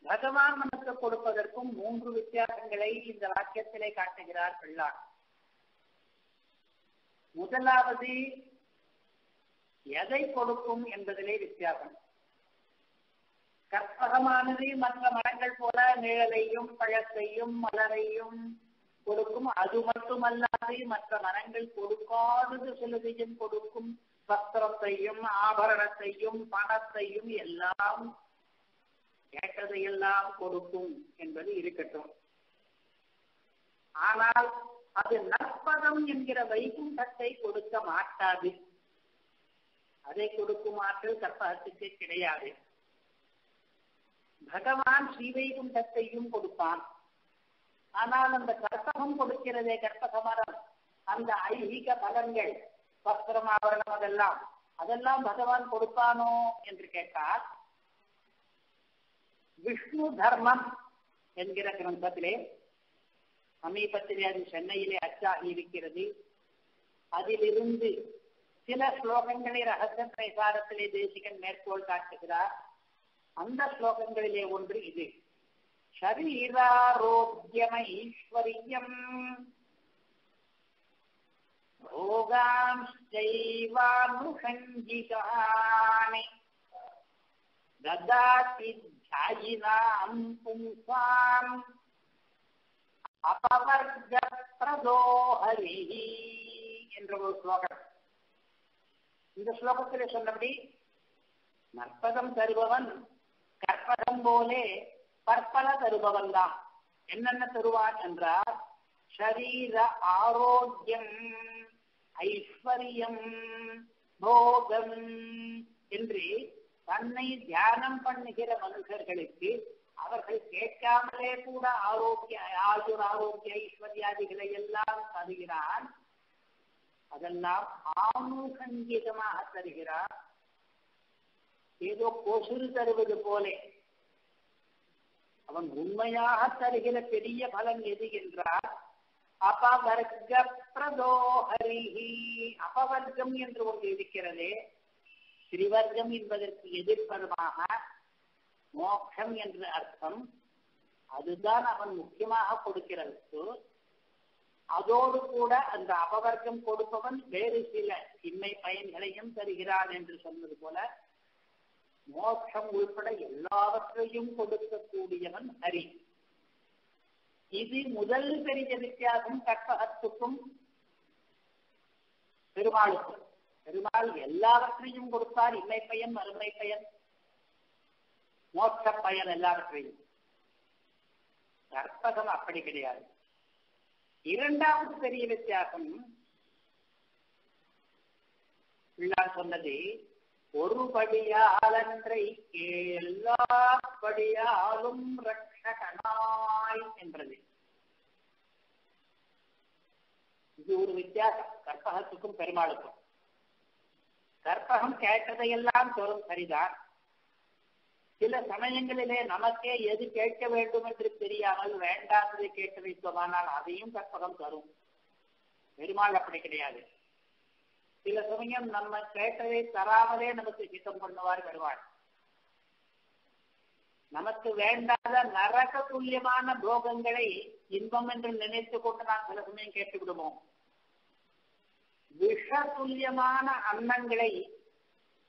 பகவான் நமக்கு கொடுப்பதற்கும் மூன்று வித்தியாசங்களை இந்த வாக்கியத்திலே காட்டுகிறார் பிள்ளார் முதலாவது எதை கொடுக்கும் என்பதிலே வித்தியாசம். கற்பகமானது மற்ற மரங்கள் போல நிழலையும் பழத்தையும் மலரையும் கொடுக்கும். அது மட்டுமல்லாது மற்ற மரங்கள் கொடுக்காதது சிலதையும் கொடுக்கும். வஸ்திரத்தையும் ஆபரணத்தையும் பணத்தையும் எல்லாம் கேட்டதையெல்லாம் கொடுக்கும் என்பது இருக்கட்டும். ஆனால் அது நற்பதம் என்கிற வைகுண்டத்தை கொடுக்க மாட்டாது. அதை கொடுக்கும் ஆற்றல் கற்பகத்துக்கு கிடையாது. பகவான் ஸ்ரீவைகுண்டத்தையும் கொடுப்பான். ஆனால் அந்த கற்பகம் கொடுக்கிறதே கற்பக மரம் அந்த ஐகீக பலன்கள் வஸ்திரம் ஆபரணம் அதெல்லாம் அதெல்லாம் பகவான் கொடுப்பானோ என்று கேட்டால் விஷ்ணு தர்மம் என்கிற கிரந்தத்திலே சமீபத்திலே அது சென்னையிலே அச்சாகி இருக்கிறது அதிலிருந்து சில ஸ்லோகங்களை ரகசிய பிரசாரத்திலே தேசிகன் மேற்கோள் காட்டுகிறார். அந்த ஸ்லோகங்களிலே ஒன்று இது शरीरारोग्यमैश्वर्यम् भोगांश्चैवानुषञ्जिकानि ददाति ध्यायिनाम् पुंसाम् अपवर्गप्रदो हरिः என்ற ஒரு ஸ்லோகம் இந்த ஸ்லோகத்திலே சொன்னபடி நற்பதம் தருபவன் கற்பகம் போலே பற்பல தருபவன் தான் என்னென்ன தருவான் என்றால் ஷரீர ஆரோக்கியம் ஐஸ்வர்யம் போகம் என்று தன்னை தியானம் பண்ணுகிற மனுஷர்களுக்கு அவர்கள் கேட்காமலே கூட ஆரோக்கிய ஆயுர் ஆரோக்கிய ஐஸ்வர்யாதிகளை எல்லாம் தருகிறான் அதெல்லாம் ஆணுசங்கீதமாக தருகிறார். ஏதோ கொசுறு தருவது போலே. அவன் உண்மையாக தருகிற பெரிய பலன் எது என்றால் அபவர்க்க பிரதோஹரிஹி அபவர்க்கம் என்று ஒன்று இருக்கிறதே. திரிவர்க்கம் என்பதற்கு எதிர்ப்பதமாக மோட்சம் என்று அர்த்தம். அதுதான் அவன் முக்கியமாக கொடுக்கிறது. அதோடு கூட அந்த அபவர்க்கம் கொடுப்பவன் வேறு சில இன்மை பயன்களையும் தருகிறான் என்று சொன்னது போல மோட்சம் உள்பட எல்லாவற்றையும் கொடுக்கக்கூடியவன் ஹரி. இது முதல் பெரிய வித்தியாசம் கற்பகத்துக்கும் பெருமாளுக்கும். பெருமாள் எல்லாவற்றையும் கொடுத்தார். இல்லை பயன் மறுமை பயன். மோட்ச பயன் எல்லாவற்றையும். கற்பகம் அப்படி கிடையாது. இரண்டாவது பெரிய வித்தியாசம் பிள்ளார் சொன்னது ஒரு படியாலன்றை எல்லா படியாலும் ரட்சகனாய் என்றது. இது ஒரு வித்தியாசம். கற்பகத்துக்கும் பெருமாளுக்கும். கற்பகம் கேட்டதையெல்லாம் சொல்லும் சரிதான். சில சமயங்களிலே நமக்கே எது கேட்க வேண்டும் என்று தெரியாமல் வேண்டாததை கேட்டு வைத்தோமானால் அதையும் கற்பகம் தரும். பெருமாள் அப்படி கிடையாது. சில சமயம் நம்ம கேட்டதை தராமலே நமக்கு சித்தம் பண்ணுவார் வருவாள் நமக்கு வேண்டாத நரக துல்லியமான போகங்களை இன்பம் என்று நினைத்துக் கொண்டு நாம் சில சமயம் கேட்டு விடுவோம் விஷ துல்லியமான அன்னங்களை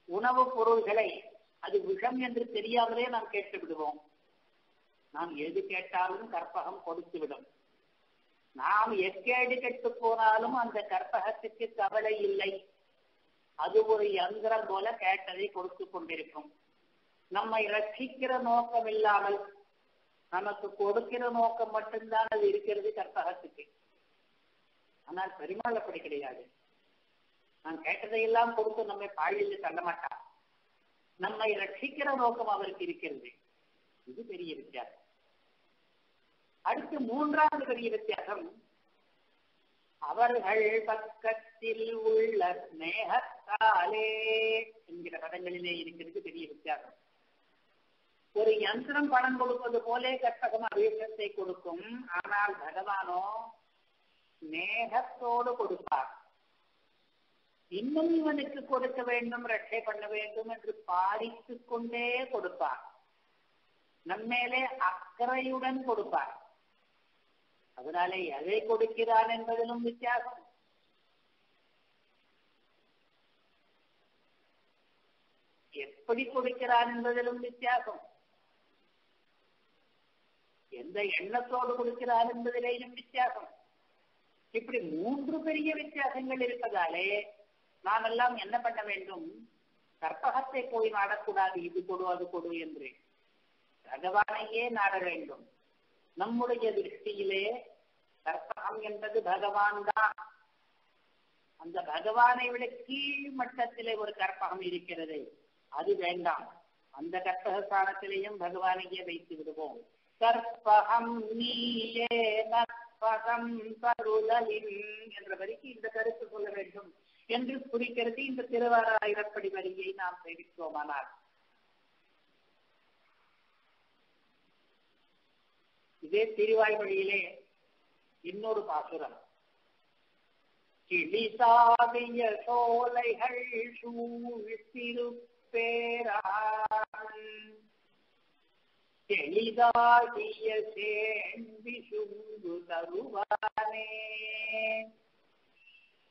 உணவுப் பொருள்களை அது விஷம் என்று தெரியாமலே நாம் கேட்டு விடுவோம் நாம் எது கேட்டாலும் கற்பகம் கொடுத்து விடும் நாம் எக்கேடு கெட்டு போனாலும் அந்த கற்பகத்துக்கு கவலை இல்லை. அது ஒரு யந்திரம் போல கேட்டதை கொடுத்து கொண்டிருக்கும். நம்மை ரட்சிக்கிற நோக்கம் இல்லாமல் நமக்கு கொடுக்கிற நோக்கம் மட்டும்தான் அது இருக்கிறது கற்பகத்துக்கு. ஆனால் பெருமாள் அப்படி கிடையாது. நான் கேட்டதையெல்லாம் கொடுத்து நம்மை பாழியில் தள்ள மாட்டார் நம்மை ரட்சிக்கிற நோக்கம் அவருக்கு இருக்கிறது. இது பெரிய வித்தியாசம். அடுத்து மூன்றாவது பெரிய வித்தியாசம். அவர்கள் பக்கத்தில் உள்ள மேகத்தாலே என்கிற பதங்களிலே இருக்கிறது பெரிய வித்தியாசம். ஒரு யந்திரம் பணம் கொடுப்பது போலே கற்பகம் அபிஷத்தை கொடுக்கும். ஆனால் பகவானோ மேகத்தோடு கொடுப்பார். இன்னும் இவனுக்கு கொடுக்க வேண்டும் ரட்சை பண்ண வேண்டும் என்று பாரித்துக் கொண்டே கொடுப்பார். நம்மேலே அக்கறையுடன் கொடுப்பார். அதனாலே எதை கொடுக்கிறான் என்பதிலும் வித்தியாசம். எப்படி கொடுக்கிறான் என்பதிலும் வித்தியாசம். எந்த எண்ணத்தோடு கொடுக்கிறான் என்பதிலேயும் வித்தியாசம். இப்படி மூன்று பெரிய வித்தியாசங்கள் இருப்பதாலே நாம் எல்லாம் என்ன பண்ண வேண்டும்? கற்பகத்தை போய் நாடக்கூடாது இது கொடு அது கொடு என்று. பகவானையே நாட வேண்டும். நம்முடைய திருஷ்டியிலே கற்பகம் என்பது பகவான் தான் அந்த பகவானை விட கீழ் மட்டத்திலே ஒரு கற்பகம் இருக்கிறது. அது வேண்டாம். அந்த கற்பக ஸ்தானத்திலேயும் பகவானையே வைத்து விடுவோம். கற்பகம் நீயே கற்பகம் தருதலின் என்ற வரிக்கு இந்த கருத்து சொல்ல வேண்டும் என்று குறிக்கிறது. இந்த திருவாராயிரப்படி வரியை நாம் தெரிவித்தோமானார் இதே திருவாய்மொழியிலே இன்னொரு பாசுரம். கிளிசாவிய சோலைகள் சூழ்த்திருப்பேரான் எளிதாகிய சேண்டி சுங்கு தருவானே.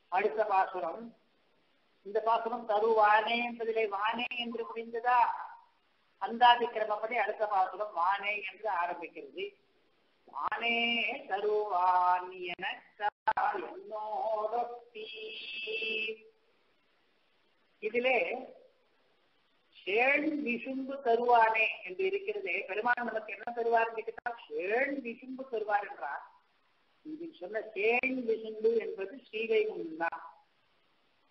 அடுத்த பாசுரம். இந்த பாசுரம் தருவானே என்பதிலே வானே என்று முடிந்ததா? அந்தாதி கிரமப்படி அடுத்த பாசுரம் வானே என்று ஆரம்பிக்கிறது. ஆனே தருவான் எனக்கால் என்னோடொட்டி இதிலே ஷேண் விசும்பு தருவானே என்று இருக்கிறதே. பெருமான் நமக்கு என்ன தருவார் கேட்டால் ஷேண் விசும்பு தருவார் என்றார். இதில் சொன்ன சேண் விசும்பு என்பது ஸ்ரீவைகுண்டம் தான்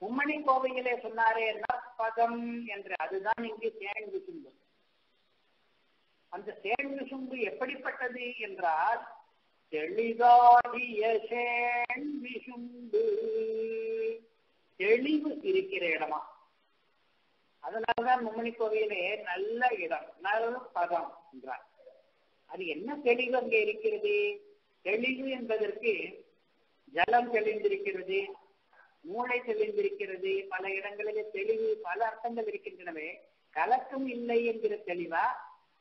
உம்மணி கோவையிலே சொன்னாரே நற்பதம் என்று. அதுதான் இங்கு சேண் விசும்பு. அந்த சேண் விசும்பு எப்படிப்பட்டது என்றால் தெளிதாகிய சேண் விசும்பு தெளிவு இருக்கிற இடமா? அதனாலதான் மும்மணி கோவிலே நல்ல இடம் நல்ல பதம் என்றார். அது என்ன தெளிவு அங்கே இருக்கிறது? தெளிவு என்பதற்கு ஜலம் தெளிந்திருக்கிறது மூளை தெளிந்திருக்கிறது பல இடங்களிலே தெளிவு பல அர்த்தங்கள் இருக்கின்றனவே. கலக்கம் இல்லை என்கிற தெளிவா?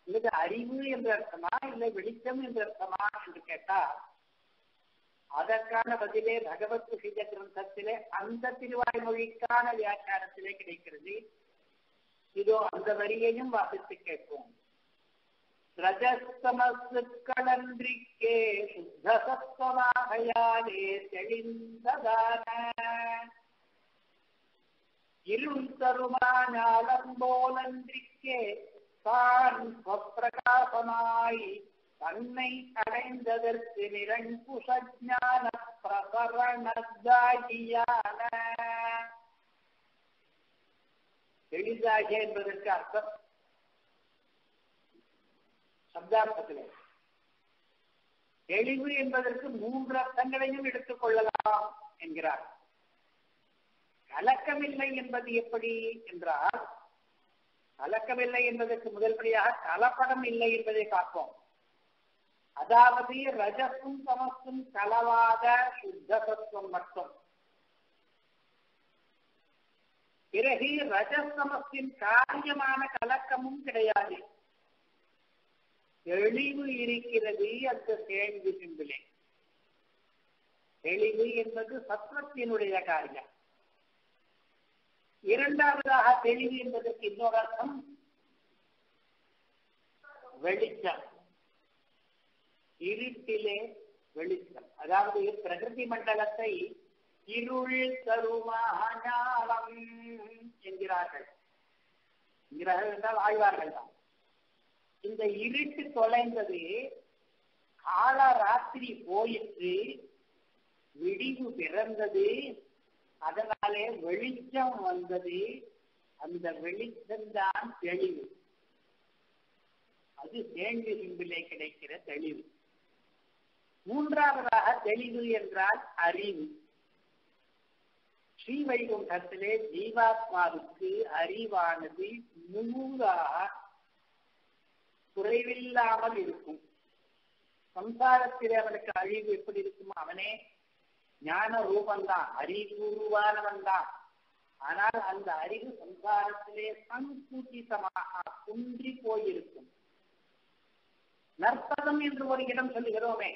அல்லது அறிவு என்ற அர்த்தமா இல்லை வெளிச்சம் என்ற அர்த்தமா என்று கேட்டா அதற்கான பதிலே பகவத் சித கிரந்தத்திலே அந்த திருவாய்மொழிக்கான வியாக்கியானத்திலே கிடைக்கிறது. இதோ அந்த வரியையும் வாசித்து கேட்போம். ரஜஸ்தமசுக்களன்றிக்கே சுத்த சத்வமாகையாலே தெளிந்ததான இருள் தருமானாலம்போலன்றிக்கே தான் பிரகாசமாய் தன்னை அடைந்ததற்கு நிரங்குஷஞான பிரசரணத்தாகியான எளிதாக என்பதற்கு அர்த்தம். சப்தார்த்தத்திலே. தெளிவு என்பதற்கு மூன்று அர்த்தங்களையும் எடுத்துக் கொள்ளலாம் என்கிறார். கலக்கமில்லை என்பது எப்படி என்றால் கலக்கமில்லை என்பதற்கு முதல்படியாக கலப்படம் இல்லை என்பதை பார்ப்போம். அதாவது ரஜசும் தமசும் கலவாத சுத்த சத்துவம் மட்டும். பிறகு ரஜசமத்தின் காரியமான கலக்கமும் கிடையாது. தெளிவு இருக்கிறது அந்த சேர்ந்து சிம்பிளே தெளிவு என்பது சத்வத்தினுடைய காரியம். இரண்டாவதாக தெளிவு என்பதற்கு இன்னொரு அர்த்தம் வெளிச்சம். இருட்டிலே வெளிச்சம். அதாவது பிரகிருதி மண்டலத்தை இருள் தருமாஞானம் என்கிறார்கள். என்கிறார்கள் என்றால் ஆழ்வார்கள் தான். இந்த இருட்டு தொலைந்தது கால ராத்திரி போயிற்று விடிவு பிறந்தது அதனாலே வெளிச்சம் வந்தது அந்த வெளிச்சம்தான் தெளிவு. அது தேங்கு சிம்பிலே கிடைக்கிற தெளிவு. மூன்றாவதாக தெளிவு என்றால் அறிவு. ஸ்ரீவைகுண்டத்திலே ஜீவாத்மாவுக்கு அறிவானது முழுதாக குறைவில்லாமல் இருக்கும். சம்சாரத்தில் அவனுக்கு அழிவு எப்படி இருக்குமோ அவனே ஞான ரூபந்தான் அறிவுருவானவன் தான் ஆனால் அந்த அறிவு சம்சாரத்திலே சங்குச்சிதமாக குன்றி போயிருக்கும். நற்பதம் என்று ஒரு இடம் சொல்லுகிறோமே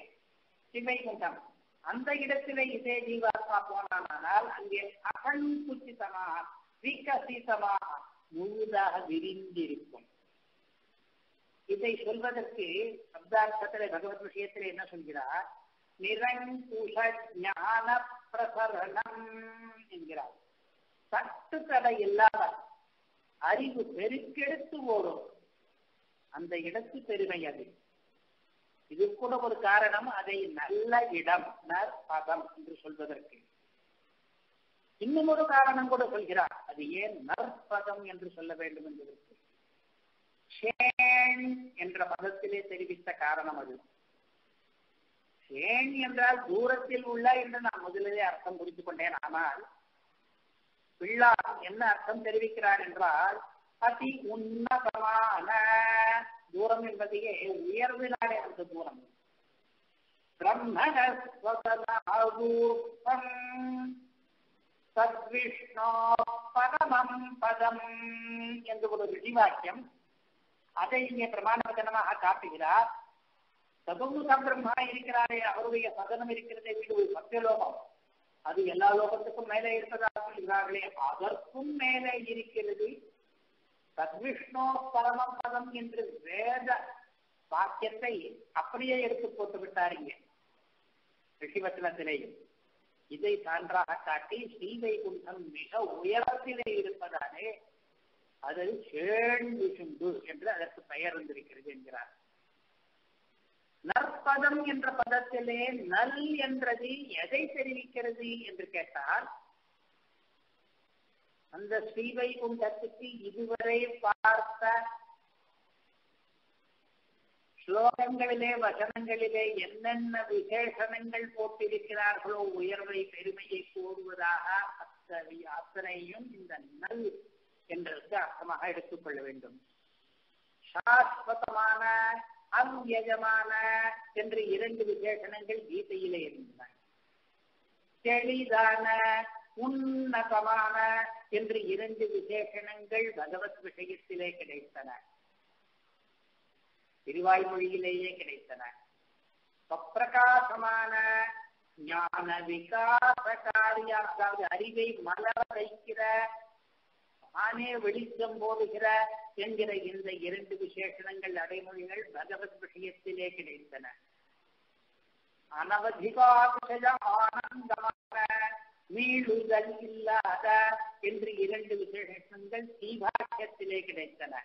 சிவைகுண்டம் அந்த இடத்திலே இதே ஜீவாத்மா போனானால் அங்கே அகங்குச்சிதமாக விகசிதமாக முழுதாக விரிந்திருக்கும். இதை சொல்வதற்கு சப்தார்த்தத்திலே பகவத் விஷயத்திலே என்ன சொல்கிறார்? நிரங்குஷ ஞான பிரசரணம் என்கிறார். சட்டு தடை இல்லாத அறிவு பெருக்கெடுத்து ஓடும். அந்த இடத்து பெருமை அது. இது கூட ஒரு காரணம் அதை நல்ல இடம் நற்பதம் என்று சொல்வதற்கு. இன்னும் ஒரு காரணம் கூட சொல்கிறார். அது ஏன் நற்பதம் என்று சொல்ல வேண்டும் என்பதற்கு. என்ற பதத்திலே தெரிவித்த காரணம் அது. ஏன் என்றால் தூரத்தில் உள்ள என்று நான் முதலிலே அர்த்தம் புரிந்து கொண்டேன். ஆனால் பிள்ளார் என்ன அர்த்தம் தெரிவிக்கிறார் என்றால் அதி உன்னதமான தூரம் என்பதையே உயர்வினாலே அந்த தூரம். பிரம்மணஸ்வதூர்த்தம் சத்விஷ்ணோ பரமம் பதம் என்று ஒரு ரிஷிவாக்கியம் அதை இங்கே பிரமாண வச்சனமாக காட்டுகிறார். சதுர்முக பிரம்மா இருக்கிறாரே அவருடைய சதனம் இருக்கிறதே வீடு ஒரு சத்தியலோகம் அது எல்லா லோகத்துக்கும் மேலே இருப்பதாக சொல்கிறார்களே அதற்கும் மேலே இருக்கிறது. சத்விஷ்ணோ பரம பதம் என்று வேத வாக்கியத்தை அப்படியே எடுத்து போட்டு விட்டாருங்க. ரிஷிவத்தனத்திலேயும் ரிஷிவச்சனத்திலேயும் இதை சான்றாக காட்டி ஸ்ரீவைகுண்டம் மிக உயரத்திலே இருப்பதாலே அது சேண் விசுண்டு என்று அதற்கு பெயர் வந்திருக்கிறது என்கிறார். நற்பதம் என்ற பதத்திலே நல் என்றது எதை தெரிவிக்கிறது என்று கேட்டால் அந்த ஸ்ரீவைகுண்டத்துக்கு இதுவரை பார்த்த ஸ்லோகங்களிலே வசனங்களிலே என்னென்ன விசேஷணங்கள் போட்டிருக்கிறார்களோ உயர்வை பெருமையை கோருவதாக அத்தனை அத்தனையும் இந்த நல் என்றதற்கு அர்த்தமாக எடுத்துக்கொள்ள வேண்டும். சாஸ்வதமான அவ்யஜமான என்று இரண்டு விசேஷணங்கள் கீதையிலே இருந்தன. தெளிதான உன்னதமான என்று இரண்டு விசேஷணங்கள் பகவத் விஷயத்திலே கிடைத்தன. திருவாய்மொழியிலேயே கிடைத்தன. பிரகாசமான ஞான விகாசகாரியா அதாவது அறிவை மலர வைக்கிற தானே வெளிச்சம் போடுகிற என்கிற இந்த இரண்டு விசேஷணங்கள் அடைமொழிகள் பகவத் விஷயத்திலே கிடைத்தன. அனவதிகாதிசய ஆனந்தமான மீளுதல் இல்லாத என்று இரண்டு விசேஷங்கள் சீபாக்கியத்திலே கிடைத்தன.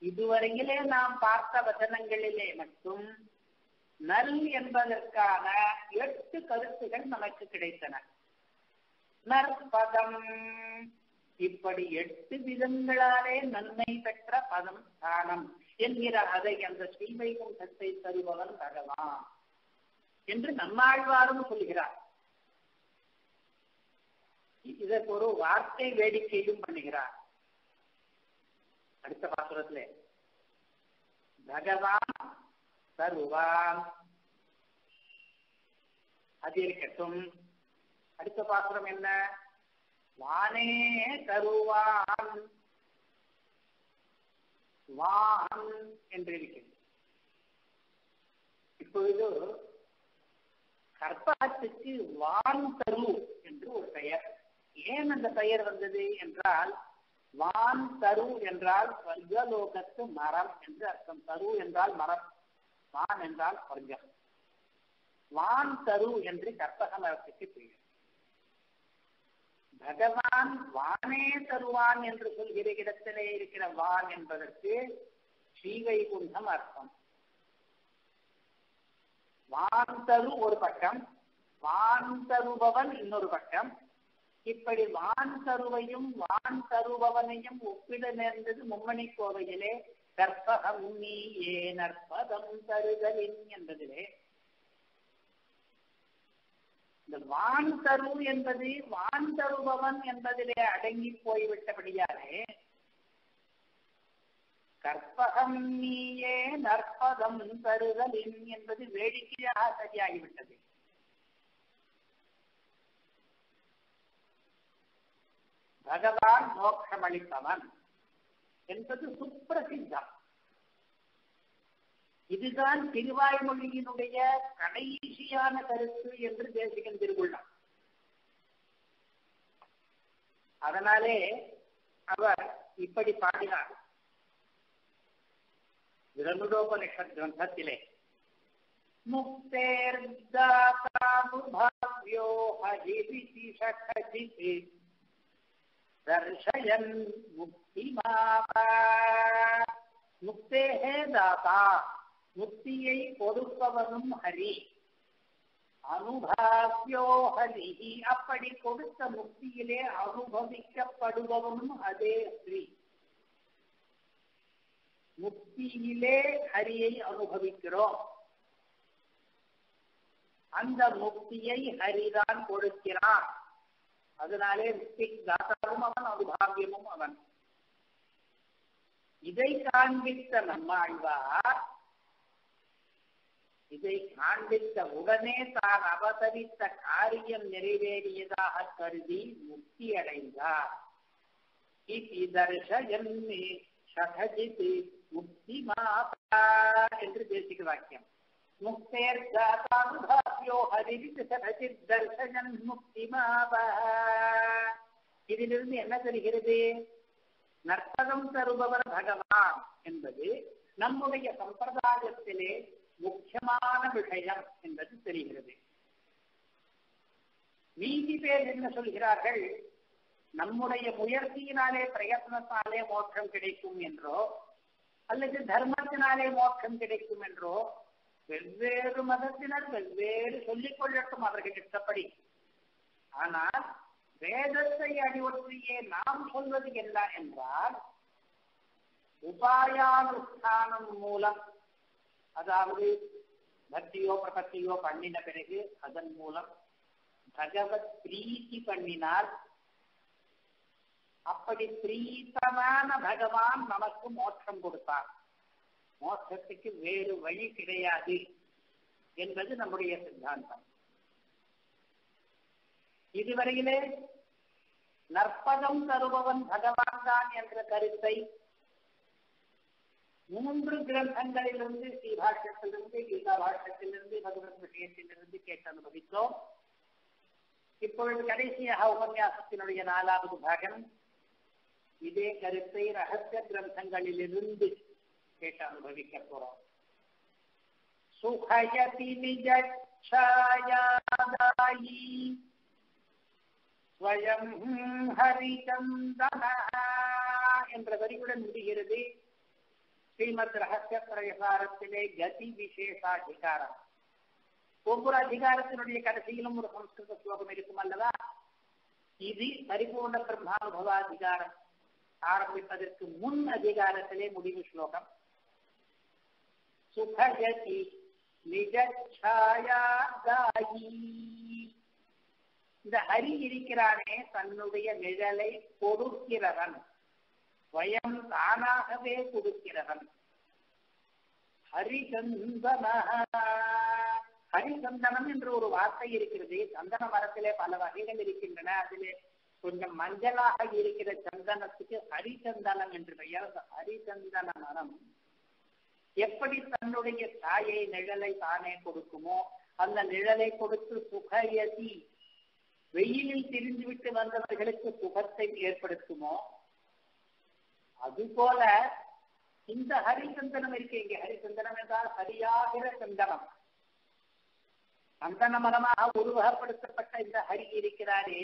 இதுவரையிலே நாம் பார்த்த வசனங்களிலே மட்டும் நல் என்பதற்கான எட்டு கருத்துகள் நமக்கு கிடைத்தன. நற்பதம் இப்படி எட்டு விதங்களாலே நன்மை பெற்ற பதம் தானம் என்கிற அதை அந்த ஸ்ரீவைகுண்டத்தை தருபவன் பகவான் என்று நம்மாழ்வாரும் சொல்கிறார். இதற்கு ஒரு வார்த்தை வேடிக்கையும் பண்ணுகிறார். அடுத்த பாசுரத்துல. பகவான் தருவான். அது இருக்கட்டும். அடுத்த பாசுரம் என்ன? வானே தருவான். வான் என்று இருக்கிறது. இப்பொழுது கற்பகத்துக்கு வான் தரு என்று ஒரு பெயர். ஏன் அந்த பெயர் வந்தது என்றால் வான் தரு என்றால் ஸ்வர்கலோகத்து மரம் என்று அர்த்தம். தரு என்றால் மரம் வான் என்றால் ஸ்வர்கம். வான் தரு என்று கற்பக மரத்துக்கு பெயர். பகவான் வானே தருவான் என்று சொல்கிற இடத்திலே இருக்கிற வான் என்பதற்கு ஸ்ரீவைகுண்டம் அர்த்தம். வான் தரு ஒரு பக்கம் வான் தருபவன் இன்னொரு பக்கம். இப்படி வான் தருவையும் வான் தருபவனையும் ஒப்பிட நேர்ந்தது மும்மணி கோவையிலே கற்பகம் நீ ஏ நற்பதம் தருதலின் என்பதிலே இந்த வான் தரு என்பது வான் தருபவன் என்பதிலே அடங்கி போய்விட்டபடியாலே கற்பகம் நீயே நற்பதம் தருதலின் என்பது வேடிக்கையாக சரியாகிவிட்டது. பகவான் மோட்சமளிப்பவன் என்பது சுப்பிரசித்தம். இதுதான் திருவாய்மொழியினுடைய கடைசியான கருத்து என்று தேசிகன் திருக்குள்ளார் அதனாலே அவர் இப்படி பாடினார். விரமுடோபனிஷத் கிரந்தத்திலே முக்தேர்தாதானுபாவ்யோ ஹரிதி சகசிதி தர்ஷயன் முக்திமாபா முக்தேகே தாத்தா முக்தியை கொடுப்பவனும் ஹரி. அனுபாவியோ ஹரி. அப்படி கொடுத்த முக்தியிலே அனுபவிக்கப்படுபவனும் அதே ஸ்ரீ முக்தியிலே ஹரியை அனுபவிக்கிறோம். அந்த முக்தியை ஹரிதான் கொடுக்கிறான். அதனாலே முக்தி தாத்தாவும் அவன் அனுபாவியமும் அவன். இதை காண்பித்த நம்மாழ்வார் இதை காண்பித்த உடனே தான் அவதரித்த காரியம் நிறைவேறியதாக கருதி முக்தி அடைந்தார் தர்ஷயன்னே சகஜித் முக்திமாபா என்று தேசிக வாக்கியம். முக்தேர்ஜாதானுபாவியோ ஹரிவித் சகஜித் முக்தி மாதா இதிலிருந்து என்ன தெரிகிறது? நற்பதம் தருபவர் பகவான் என்பது நம்முடைய சம்பிரதாயத்திலே முக்கியமான விஷயம் என்பது தெரிகிறது. நீதி பேர் என்ன சொல்கிறார்கள்? நம்முடைய முயற்சியினாலே பிரயத்னத்தாலே மோட்சம் கிடைக்கும் என்றோ அல்லது தர்மத்தினாலே மோட்சம் கிடைக்கும் என்றோ வெவ்வேறு மதத்தினர் வெவ்வேறு சொல்லிக் கொள்ளட்டும் அவர்கள் இஷ்டப்படி. ஆனால் வேதத்தை அடிவற்றியே நாம் சொல்வது என்ன என்றால் உபாயானுஷ்டானம் மூலம் அதாவது பக்தியோ பிரபத்தியோ பண்ணின பிறகு அதன் மூலம் பகவத் பிரீத்தி பண்ணினால் அப்படி பிரீத்தமான பகவான் நமக்கு மோட்சம் கொடுப்பார். மோட்சத்துக்கு வேறு வழி கிடையாது என்பது நம்முடைய சித்தாந்தம். இதுவரையிலே நற்பதம் தருபவன் பகவான் தான் என்ற கருத்தை மூன்று கிரந்தங்களிலிருந்து ஸ்ரீபாஷ்யத்திலிருந்து கீதா பாஷ்யத்திலிருந்து பகவத் விஷயத்திலிருந்து கேட்டு அனுபவித்தோம். இப்பொழுது கடைசியாக உபன்யாசத்தினுடைய நாலாவது பாகம். இதே கருத்தை ரகசிய கிரந்தங்களிலிருந்து கேட்டு அனுபவிக்க போறோம். சுகயதி நிஜாயாதாயி ஸ்வயம் ஹரிச்சந்தன என்ற வரியுடன் முடிகிறது. ஸ்ரீமத் ரகசிய பிரகாரத்திலே கதி விசேஷாதிகாரம். ஒவ்வொரு அதிகாரத்தினுடைய கடைசியிலும் ஒரு சம்ஸ்கிருத ஸ்லோகம் இருக்கும் அல்லவா? இது பரிபூர்ண பிரம்மானுபவாதிகாரம். ஆரம்பிப்பதற்கு முன் அதிகாரத்திலே முடிவு ஸ்லோகம். சுகஜதி நிஜாயாதாயி இந்த ஹரி இருக்கிறானே தன்னுடைய நிழலை கொடுக்கிறவன் ஸ்வயம் தானாகவே கொடுக்கிறவன். ஹரிசந்தன ஹரிசந்தனம் என்று ஒரு வார்த்தை இருக்கிறது. சந்தன மரத்திலே பல வகைகள் இருக்கின்றன. அதிலே கொஞ்சம் மஞ்சளாக இருக்கிற சந்தனத்துக்கு ஹரிசந்தனம் என்று பெயர். ஹரிசந்தன மரம் எப்படி தன்னுடைய தாயை நிழலை தானே கொடுக்குமோ அந்த நிழலை கொடுத்து சுகயதி. வெயிலில் திரிந்துவிட்டு வந்தவர்களுக்கு சுகத்தை ஏற்படுத்துமோ அதுபோல இந்த ஹரிசந்தனம் இருக்கு. இங்க ஹரிசந்தனம் என்றால் ஹரியாகிற சந்தனம். சந்தன மரமாக உருவகப்படுத்தப்பட்ட இந்த ஹரி இருக்கிறாரே.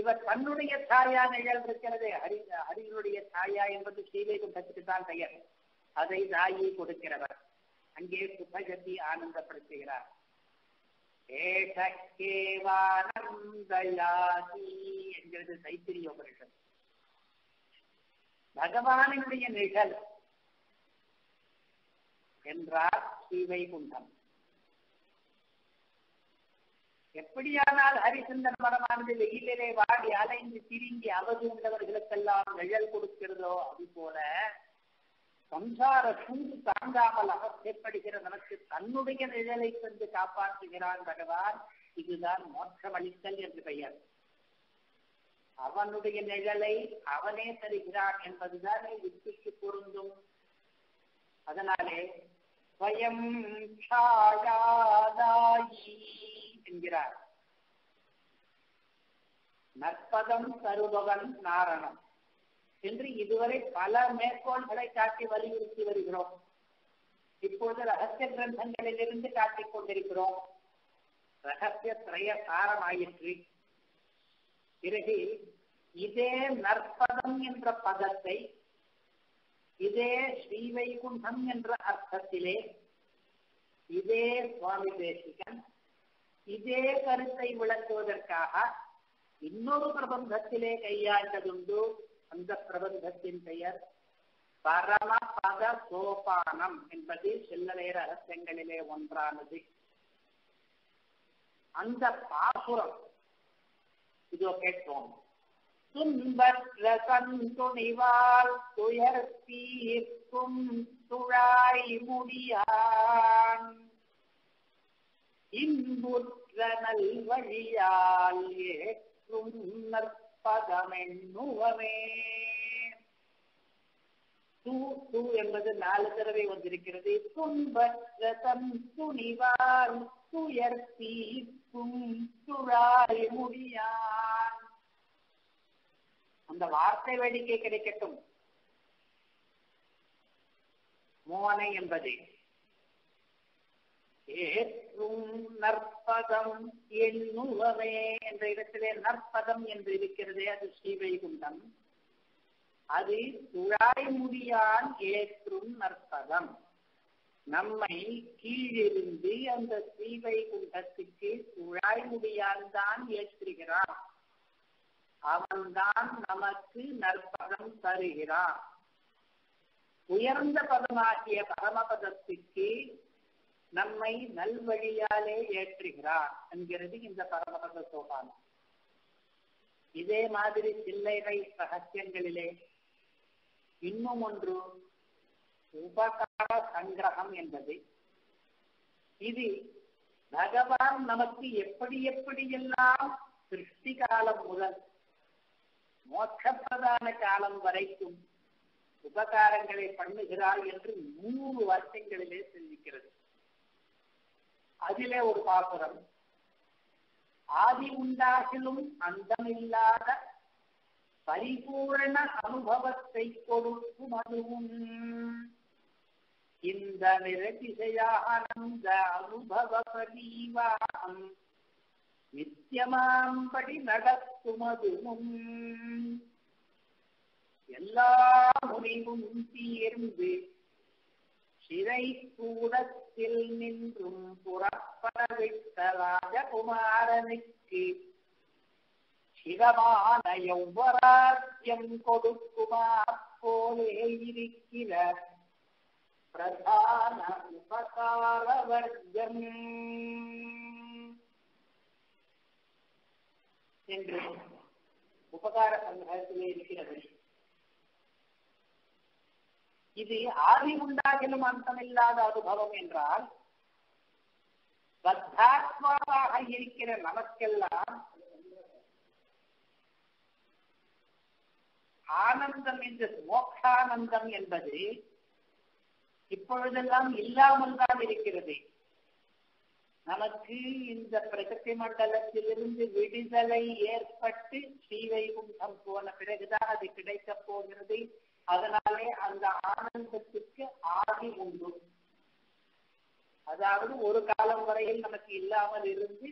இவர் தன்னுடைய தாயா நிழல் இருக்கிறது ஹரி ஹரியினுடைய தாயா என்பது ஸ்ரீவைகுண்டத்துக்கு தான் பெயர். அதை தாயை கொடுக்கிறவர். அங்கே சுபகதி ஆனந்தப்படுத்துகிறார். ஏஷக்கேவானந்தயாதி என்கிறது தைத்திரிய உபனிஷம் பகவானினுடைய நிழல் என்றார் ஸ்ரீவைகுண்டம். எப்படியானால் ஹரிசந்தன் மரமானது வெயிலிலே வாடி அலைந்து திரிங்கி அவதி உள்ளவர்களுக்கெல்லாம் நிழல் கொடுக்கிறதோ அது போல சம்சார சூடு தாங்காமல் அவசியப்படுகிற நமக்கு தன்னுடைய நிழலை சென்று காப்பாற்றுகிறான் பகவான். இதுதான் மோட்சமளித்தல் என்று பெயர். அவனுடைய நிழலை அவனே தருகிறான் என்பதுதான் யுக்திக்கு பொருந்தும். அதனாலே ஸ்வயம் ஷாயாதாயி என்கிறார். நற்பதம் தருபவன் நாரணம். என்று இதுவரை பல மேற்கோள்களை காட்டி வலியுறுத்தி வருகிறோம். இப்பொழுது ரகசிய கிரந்தங்களிலிருந்து காட்டிக் கொண்டிருக்கிறோம். ரகசிய திரய சாரமாயிற்று பிறகு இதே நற்பதம் என்ற பதத்தை இதே ஸ்ரீவைகுண்டம் என்ற அர்த்தத்திலே இதே சுவாமி தேசிகன் இதே கருத்தை விளக்குவதற்காக இன்னொரு பிரபந்தத்திலே கையாண்டதுண்டு. அந்த பிரபந்தத்தின் பெயர் பரமபத சோபானம் என்பது சில்லறை ரகசியங்களிலே ஒன்றானது. அந்த பாசுரம் இதோ கேட்போம் துன்பற்ற கண்துணிவால் துயர் தீர்க்கும் துழாய் முடியான். இன்புற்ற நல்வழியால் ஏற்றும் நற்பதமென்னுவமே. தூ தூ என்பது நாலு தடவை வந்திருக்கிறது. துன்பற்ற துணிவார் துணிவால் துயர் தீர்க்கும் துழாய் முடியான் அந்த வார்த்தை வேடிக்கை கிடைக்கட்டும். மோனை என்பது. ஏற்றும் நற்பதம் என்னுவமே என்ற இடத்திலே நற்பதம் என்று இருக்கிறதே அது ஸ்ரீவைகுண்டம். அது துழாய் முடியான் ஏற்றும் நற்பதம். நம்மை கீழிருந்து அந்த ஸ்ரீவைகுண்டத்துக்கு துழாய் முடியான் தான் ஏற்றுகிறான். அவன்தான் நமக்கு நற்பதம் தருகிறான். உயர்ந்த பதமாகிய பரமபதத்துக்கு நம்மை நல்வழியாலே ஏற்றுகிறார் என்கிறது இந்த பரமபத சோபானம். இதே மாதிரி சில்லறை ரகசியங்களிலே இன்னும் ஒன்று உபகார சங்கிரகம் என்பது. இது பகவான் நமக்கு எப்படி எப்படியெல்லாம் சிருஷ்டி காலம் முதல் மோட்சப்பிரதான காலம் வரைக்கும் உபகாரங்களை பண்ணுகிறார் என்று நூறு வருஷங்களிலே சிந்திக்கிறது அதிலே ஒரு பாசுரம். ஆதி உண்டாகிலும் அந்தமில்லாத பரிபூரண அனுபவத்தை கொடுக்கும் அதுவும். இந்த நிரதிசயானந்த அனுபவ பரிவாகம் நித்தியமாம்படி நடத்தும் அதுவும் எல்லா முனைவும் தீர்ந்து சிறை கூடத்தில் நின்றும் புறப்பட புறப்படவிட்ட ராஜகுமாரனுக்கு சிவமான யௌவராஜ்யம் கொடுக்குமா போலே இருக்கிற பிரதான உபகார வர்க்கம் என்று உபகார சங்கத்திலே இருக்கிறது. இது ஆதி உண்டாகிலும் அந்தமில்லாத அனுபவம் என்றால் பத்தாத்மாவாக இருக்கிற நமக்கெல்லாம் ஆனந்தம் என்று மோக்ஷானந்தம் என்பது இப்பொழுதெல்லாம் இல்லாமல் தான் இருக்கிறது. நமக்கு இந்த பிரகதி மண்டலத்திலிருந்து விடுதலை ஏற்பட்டு ஸ்ரீவைகுண்டம் போன பிறகுதான் அது கிடைக்க போகிறது. அதனாலே அந்த ஆனந்தத்துக்கு ஆதி உண்டு. அதாவது ஒரு காலம் வரையில் நமக்கு இல்லாமல் இருந்து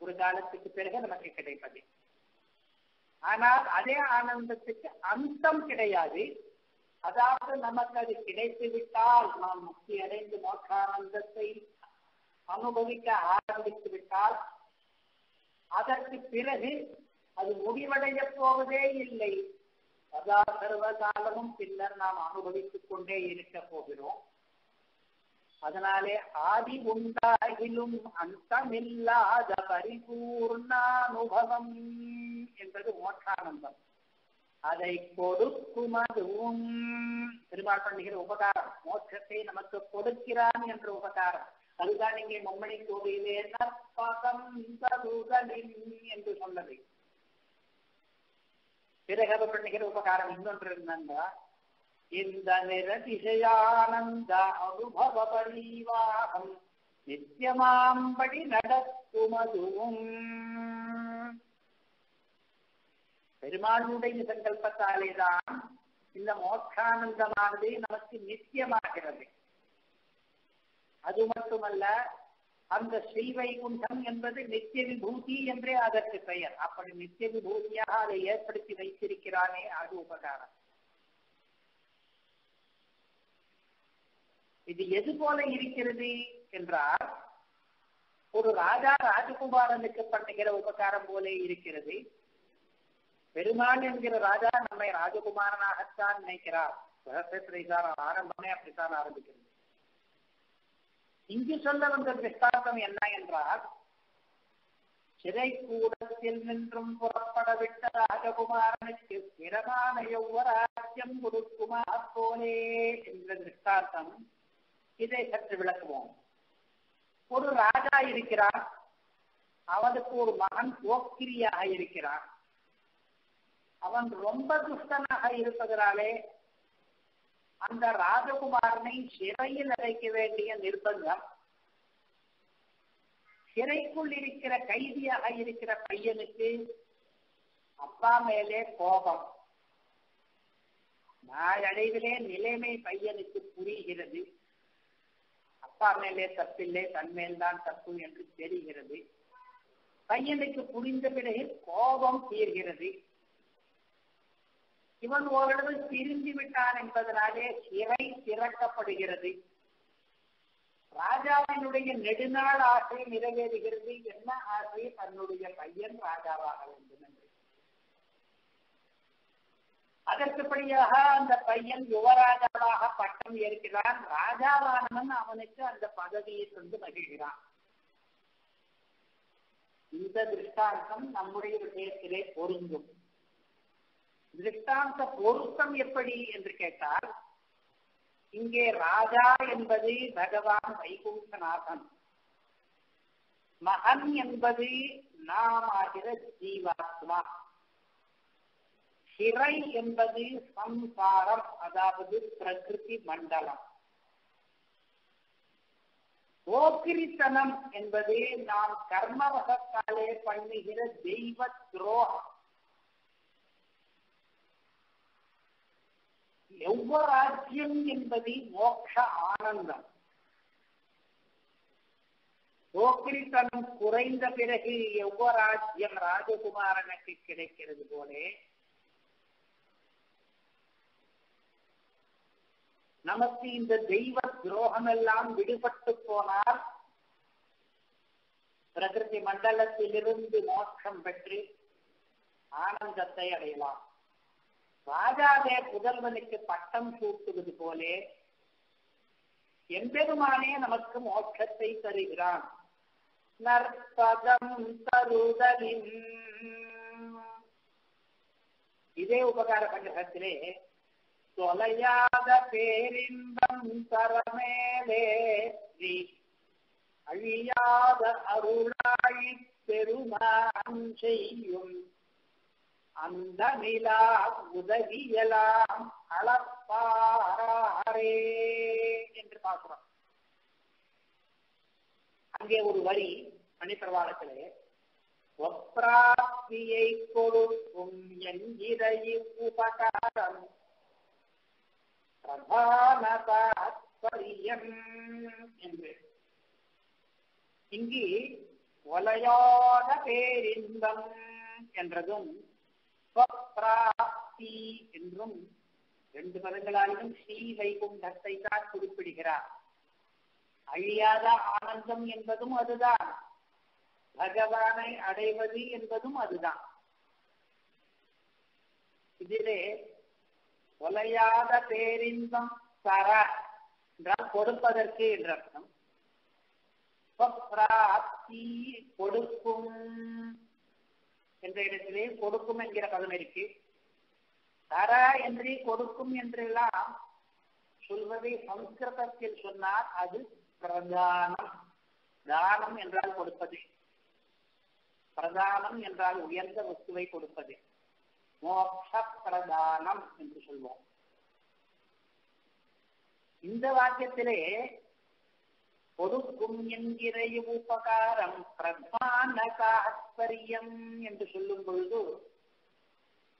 ஒரு காலத்துக்கு பிறகு நமக்கு கிடைப்பது. ஆனால் அதே ஆனந்தத்துக்கு அந்தம் கிடையாது. அதாவது நமக்கு அது கிடைத்து விட்டால் நாம் முக்தி அடைந்து மோட்சானந்தத்தை அனுபவிக்க ஆரம்பித்து விட்டால் அதற்கு பிறகு அது முடிவடைய போவதே இல்லை. சதா சர்வ காலமும் பின்னர் நாம் அனுபவித்துக் கொண்டே இருக்க போகிறோம். அதனாலே ஆதி உண்டாகிலும் அந்தமில்லாத பரிபூர்ணானுபவம் என்பது மோட்சானந்தம் அதை கொடுக்கும் அதுவும் திருமால் பண்ணுகிற உபகாரம். மோட்சத்தை நமக்கு கொடுக்கிறான் என்ற உபகாரம். அதுதான் இங்கே மம்மணி கோவிலே நற்பகம் என்று சொன்னது. பிறகு அவர் பண்ணுகிற உபகாரம் இன்னொன்று என்னன்னா இந்த நிரதிசயானந்த அனுபவ பரிவாகம் நித்தியமாம்படி நடத்துமதுவும் பெருமாளுடைய சங்கல்பத்தாலேதான் இந்த மோட்சானந்தமானது நமக்கு நித்தியமாகிறது. அது மட்டுமல்ல அந்த ஸ்ரீவைகுண்டம் என்பது நித்திய விபூதி என்றே அதற்கு பெயர். அப்படி நித்திய விபூதியாக அதை ஏற்படுத்தி வைத்திருக்கிறானே அது உபகாரம். இது எது போல இருக்கிறது என்றால் ஒரு ராஜா ராஜகுமாரனுக்கு பண்ணுகிற உபகாரம் போல இருக்கிறது. பெருமாள் என்கிற ராஜா நம்மை ராஜகுமாரனாகத்தான் நினைக்கிறார். ஆரம்பமே அப்படித்தான் ஆரம்பிக்கிறது. இங்கு சொல்ல வந்த திருஷ்டாந்தம் என்ன என்றால் சிறை கூடத்தில் நின்றும் புறப்பட விட்ட ராஜகுமாரனுக்கு பிறமான யௌவராஜ்யம் கொடுக்குமா போலே என்ற திருஷ்டார்த்தம் இதை சற்று விளக்குவோம். ஒரு ராஜா இருக்கிறான் அவனுக்கு ஒரு மகன் போக்கிரியாக இருக்கிறான் அவன் ரொம்ப துஷ்டனாக இருப்பதனாலே அந்த ராஜகுமாரனை சிறையில் அடைக்க வேண்டிய நிர்பந்தம் சிறைக்குள் இருக்கிற கைதியாக இருக்கிற பையனுக்கு அப்பா மேலே கோபம். நாளடைவிலே நிலைமை பையனுக்கு புரிகிறது. அப்பா மேலே தப்பில்லை தன் மேல்தான் தப்பு என்று தெரிகிறது. பையனுக்கு புரிந்த பிறகு கோபம் தீர்கிறது. இவன் ஓரளவு திரும்பி விட்டான் என்பதனாலே சிறை திறக்கப்படுகிறது. ராஜாவினுடைய நெடுநாள் ஆசை நிறைவேறுகிறது. என்ன ஆசை? தன்னுடைய பையன் ராஜாவாக வேண்டும் என்று அதற்குப்படியாக அந்த பையன் யுவராஜாவாக பட்டம் ஏற்கிறான். ராஜாவானவன் அவனுக்கு அந்த பதவியை கொண்டு மகிழ்கிறான். இந்த திருஷ்டாந்தம் நம்முடைய விஷயத்திலே பொருந்தும். திருஷ்டாந்த பொருத்தம் எப்படி என்று கேட்டால் இங்கே ராஜா என்பது பகவான் வைகுண்டநாதன். மகன் என்பது நாம் ஆகிற ஜீவாத்மா. சிறை என்பது சம்சாரம் அதாவது பிரகிருதி மண்டலம். ஓக்கிரித்தனம் என்பது நாம் கர்மவசத்தாலே பண்ணுகிற தெய்வ துரோகம். எவ்வராஜ்யம் என்பது மோட்ச ஆனந்தம். ஓக்கிரித்தனம் குறைந்த பிறகு எவ்வராஜ்யம் ராஜகுமாரனுக்கு கிடைக்கிறது போலே நமக்கு இந்த தெய்வ துரோகம் எல்லாம் விடுபட்டு போனால் பிரகிருதி மண்டலத்திலிருந்து மோட்சம் பெற்று ஆனந்தத்தை அடையலாம் ராஜாவே புதல்வனுக்கு பட்டம் சூட்டுவது போலே எம்பெருமானே நமக்கு மோட்சத்தை தருகிறான். நற்பதம் தருதலின். இதே உபகார பஞ்சகத்திலே தொலையாத பேரின்பம் தரமேலே. நீ அழியாத அருளாழி பெருமான் செய்யும் அந்த நிலா உதவியலாம் அளப்பாரே என்று பார்க்கிறோம். அங்கே ஒரு வரி மணிப்பிரவாளத்திலே ஒப்ராப்தியை கொடுக்கும் என்கிற உபகாரம் பிரதானதாத்பரியம் என்று. இங்கு ஒலையாத பேரின்பம் என்றதும் ஸ்வப்ராப்தி என்றும் ரெண்டு பதங்களாலும் ஸ்ரீ வைகுண்டத்தை தான் குறிப்பிடுகிறார். அழியாத ஆனந்தம் என்பதும் அதுதான். பகவானை அடைவது என்பதும் அதுதான். இதிலே கொலையாத பேரின்பம் தர என்றால் கொடுப்பதற்கு என்ற அர்த்தம். பிராப்தி கொடுக்கும் என்ற இடத்திலே கொடுக்கும் என்கிற பதம் இருக்கு. தர என்று கொடுக்கும் என்றெல்லாம் சொல்வதை சம்ஸ்கிருதத்தில் சொன்னால் அது பிரதானம். தானம் என்றால் கொடுப்பது. பிரதானம் என்றால் உயர்ந்த வஸ்துவை கொடுப்பது. மோட்ச பிரதானம் என்று சொல்வோம் இந்த வாக்கியத்திலே பொதுக்கும் என்கிற உபகாரம் பிரதான தாத்பரியம் என்று சொல்லும் பொழுது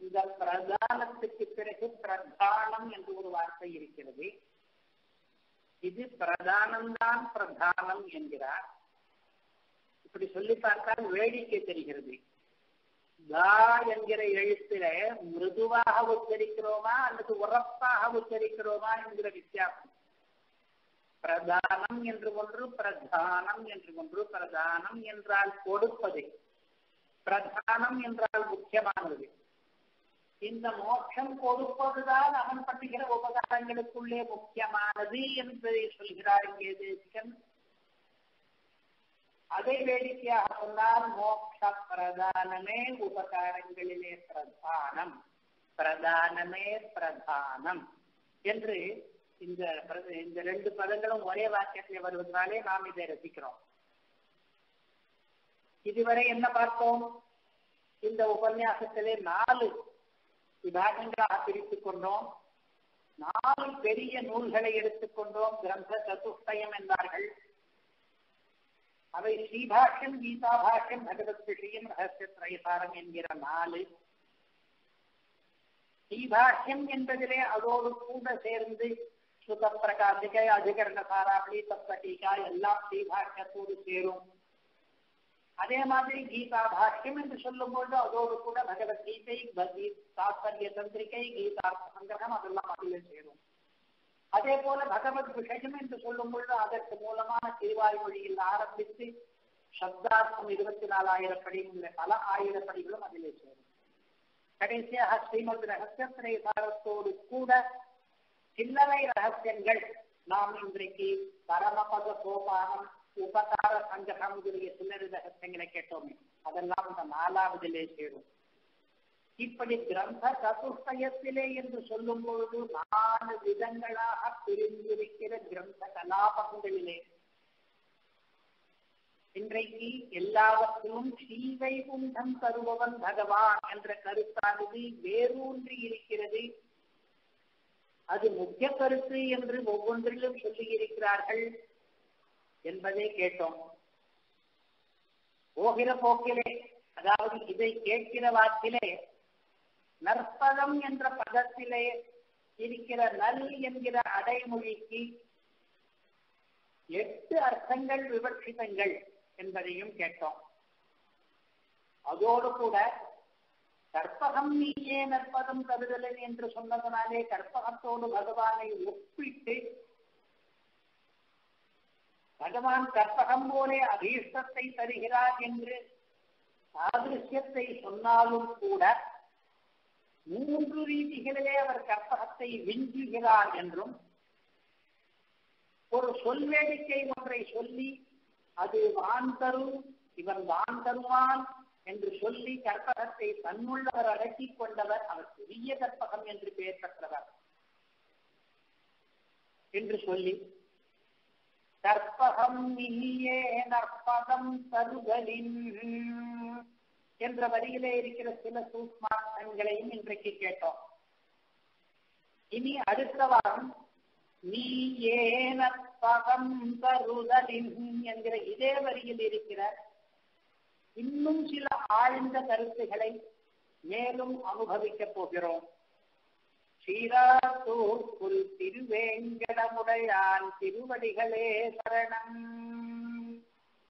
இந்த பிரதானத்துக்கு பிறகு பிரதானம் என்று ஒரு வார்த்தை இருக்கிறது. இது பிரதானம்தான் பிரதானம் என்கிறார். இப்படி சொல்லி பார்த்தால் வேடிக்கை தெரிகிறது. தா என்கிற எழுத்துல மிருதுவாக உச்சரிக்கிறோமா அல்லது உறப்பாக உச்சரிக்கிறோமா என்கிற வித்தியாசம். பிரதானம் என்று ஒன்று பிரதானம் என்று ஒன்று. பிரதானம் என்றால் கொடுப்பது. பிரதானம் என்றால் முக்கியமானது. இந்த மோட்சம் கொடுப்பதுதான் அவன் பண்ணுகிற உபகாரங்களுக்குள்ளே முக்கியமானது என்பதை சொல்கிறார் இங்கே அதை வேடிக்கையாக சொன்னால் மோட்ச பிரதானமே உபகாரங்களிலே பிரதானம். பிரதானமே பிரதானம். என்று இந்த இந்த ரெண்டு பதங்களும் ஒரே வாக்கியத்தில் வருவதனாலே நாம் இதை ரசிக்கிறோம். இதுவரை என்ன பார்த்தோம்? இந்த உபன்யாசத்திலே நாலு விபாகங்களாக பிரித்துக் கொண்டோம். நாலு பெரிய நூல்களை எடுத்துக்கொண்டோம் கிரந்த சதுஷ்டயம் என்றார்கள் அவை ஸ்ரீபாஷ்யம் கீதா பாஷ்யம் பகவத் விஷயம் ரகசிய திரைசாரம் என்கிற நாலு. ஸ்ரீபாஷ்யம் என்பதிலே அதோடு கூட சேர்ந்து சுத பிரகாசிகை அதிகரண சாராவளி தப்பட்டீகா எல்லாம் ஸ்ரீபாஷ்யத்தோடு சேரும். அதே மாதிரி கீதா பாஷ்யம் என்று சொல்லும் பொழுது அதோடு கூட பகவத்கீதை தாத்பரிய தந்திரிகை கீதா சங்கிரகம் அதெல்லாம் அதிலே சேரும். அதே போல பகவத் விஷயம் என்று சொல்லும் பொழுது அதற்கு மூலமான திருவாய்மொழியில் ஆரம்பித்து சப்தார்த்தம் இருபத்தி நாலாயிரம் படிகள் பல ஆயிரம் படிகளும் அதிலே சேரும். கடைசியாக ஸ்ரீமத் ரகசியத்திரை சாரத்தோடு கூட சில்லறை ரகசியங்கள். நாம் இன்றைக்கு பரமபத சோபானம் உபகார சங்ககம் முதலிய சில்லறை ரகசியங்களை கேட்டோமே. அதெல்லாம் இந்த நாலாவதிலே சேரும். இப்படி கிரந்த சதுஷ்டயத்திலே என்று சொல்லும் பொழுது நாலு விதங்களாக பிரிந்திருக்கிற கிரந்த கலாபங்களிலே இன்றைக்கு எல்லாவற்றிலும் ஸ்ரீவைகுண்டம் தருபவன் பகவான் என்ற கருத்தானது வேரூன்றி இருக்கிறது. அது முக்கிய கருத்து என்று ஒவ்வொன்றிலும் சொல்லியிருக்கிறார்கள் என்பதை கேட்டோம். போகிற போக்கிலே அதாவது இதை கேட்கிற வாக்கிலே நற்பதம் என்ற பதத்திலே இருக்கிற நல் என்கிற அடைமொழிக்கு எட்டு அர்த்தங்கள் விவட்சிதங்கள் என்பதையும் கேட்டோம். அதோடு கூட கற்பகம் நீயே நற்பதம் கருதலன் என்று சொன்னதனாலே கற்பகத்தோடு பகவானை ஒப்பிட்டு பகவான் கற்பகம் போலே அபீஷ்டத்தை தருகிறார் என்று சாதிருஷ்யத்தை சொன்னாலும் கூட மூன்று ரீதிகளிலே அவர் கற்பகத்தை விஞ்சுகிறார் என்றும் ஒரு சொல்வேடிக்கை ஒன்றை சொல்லி அது வான் தரும் இவன் வான் தருவான் என்று சொல்லி கற்பகத்தை தன்னுள்ளவர் அடக்கிக் கொண்டவர் அவர் பெரிய கற்பகம் என்று பெயர் பெற்றவர் என்று சொல்லி கற்பகம் நீயே நற்பதம் தருதலின் என்ற வரியிலே இருக்கிற சில சூக்மார்த்தங்களையும் இன்றைக்கு கேட்டோம். இனி அடுத்த வாரம் நீ ஏனப்பகம் தருதலின் என்கிற இதே வரியில் இருக்கிற இன்னும் சில ஆழ்ந்த கருத்துகளை மேலும் அனுபவிக்கப் போகிறோம். ஸ்ரீராத்தூர் புல் திருவேங்கடமுடையான் திருவடிகளே சரணம்.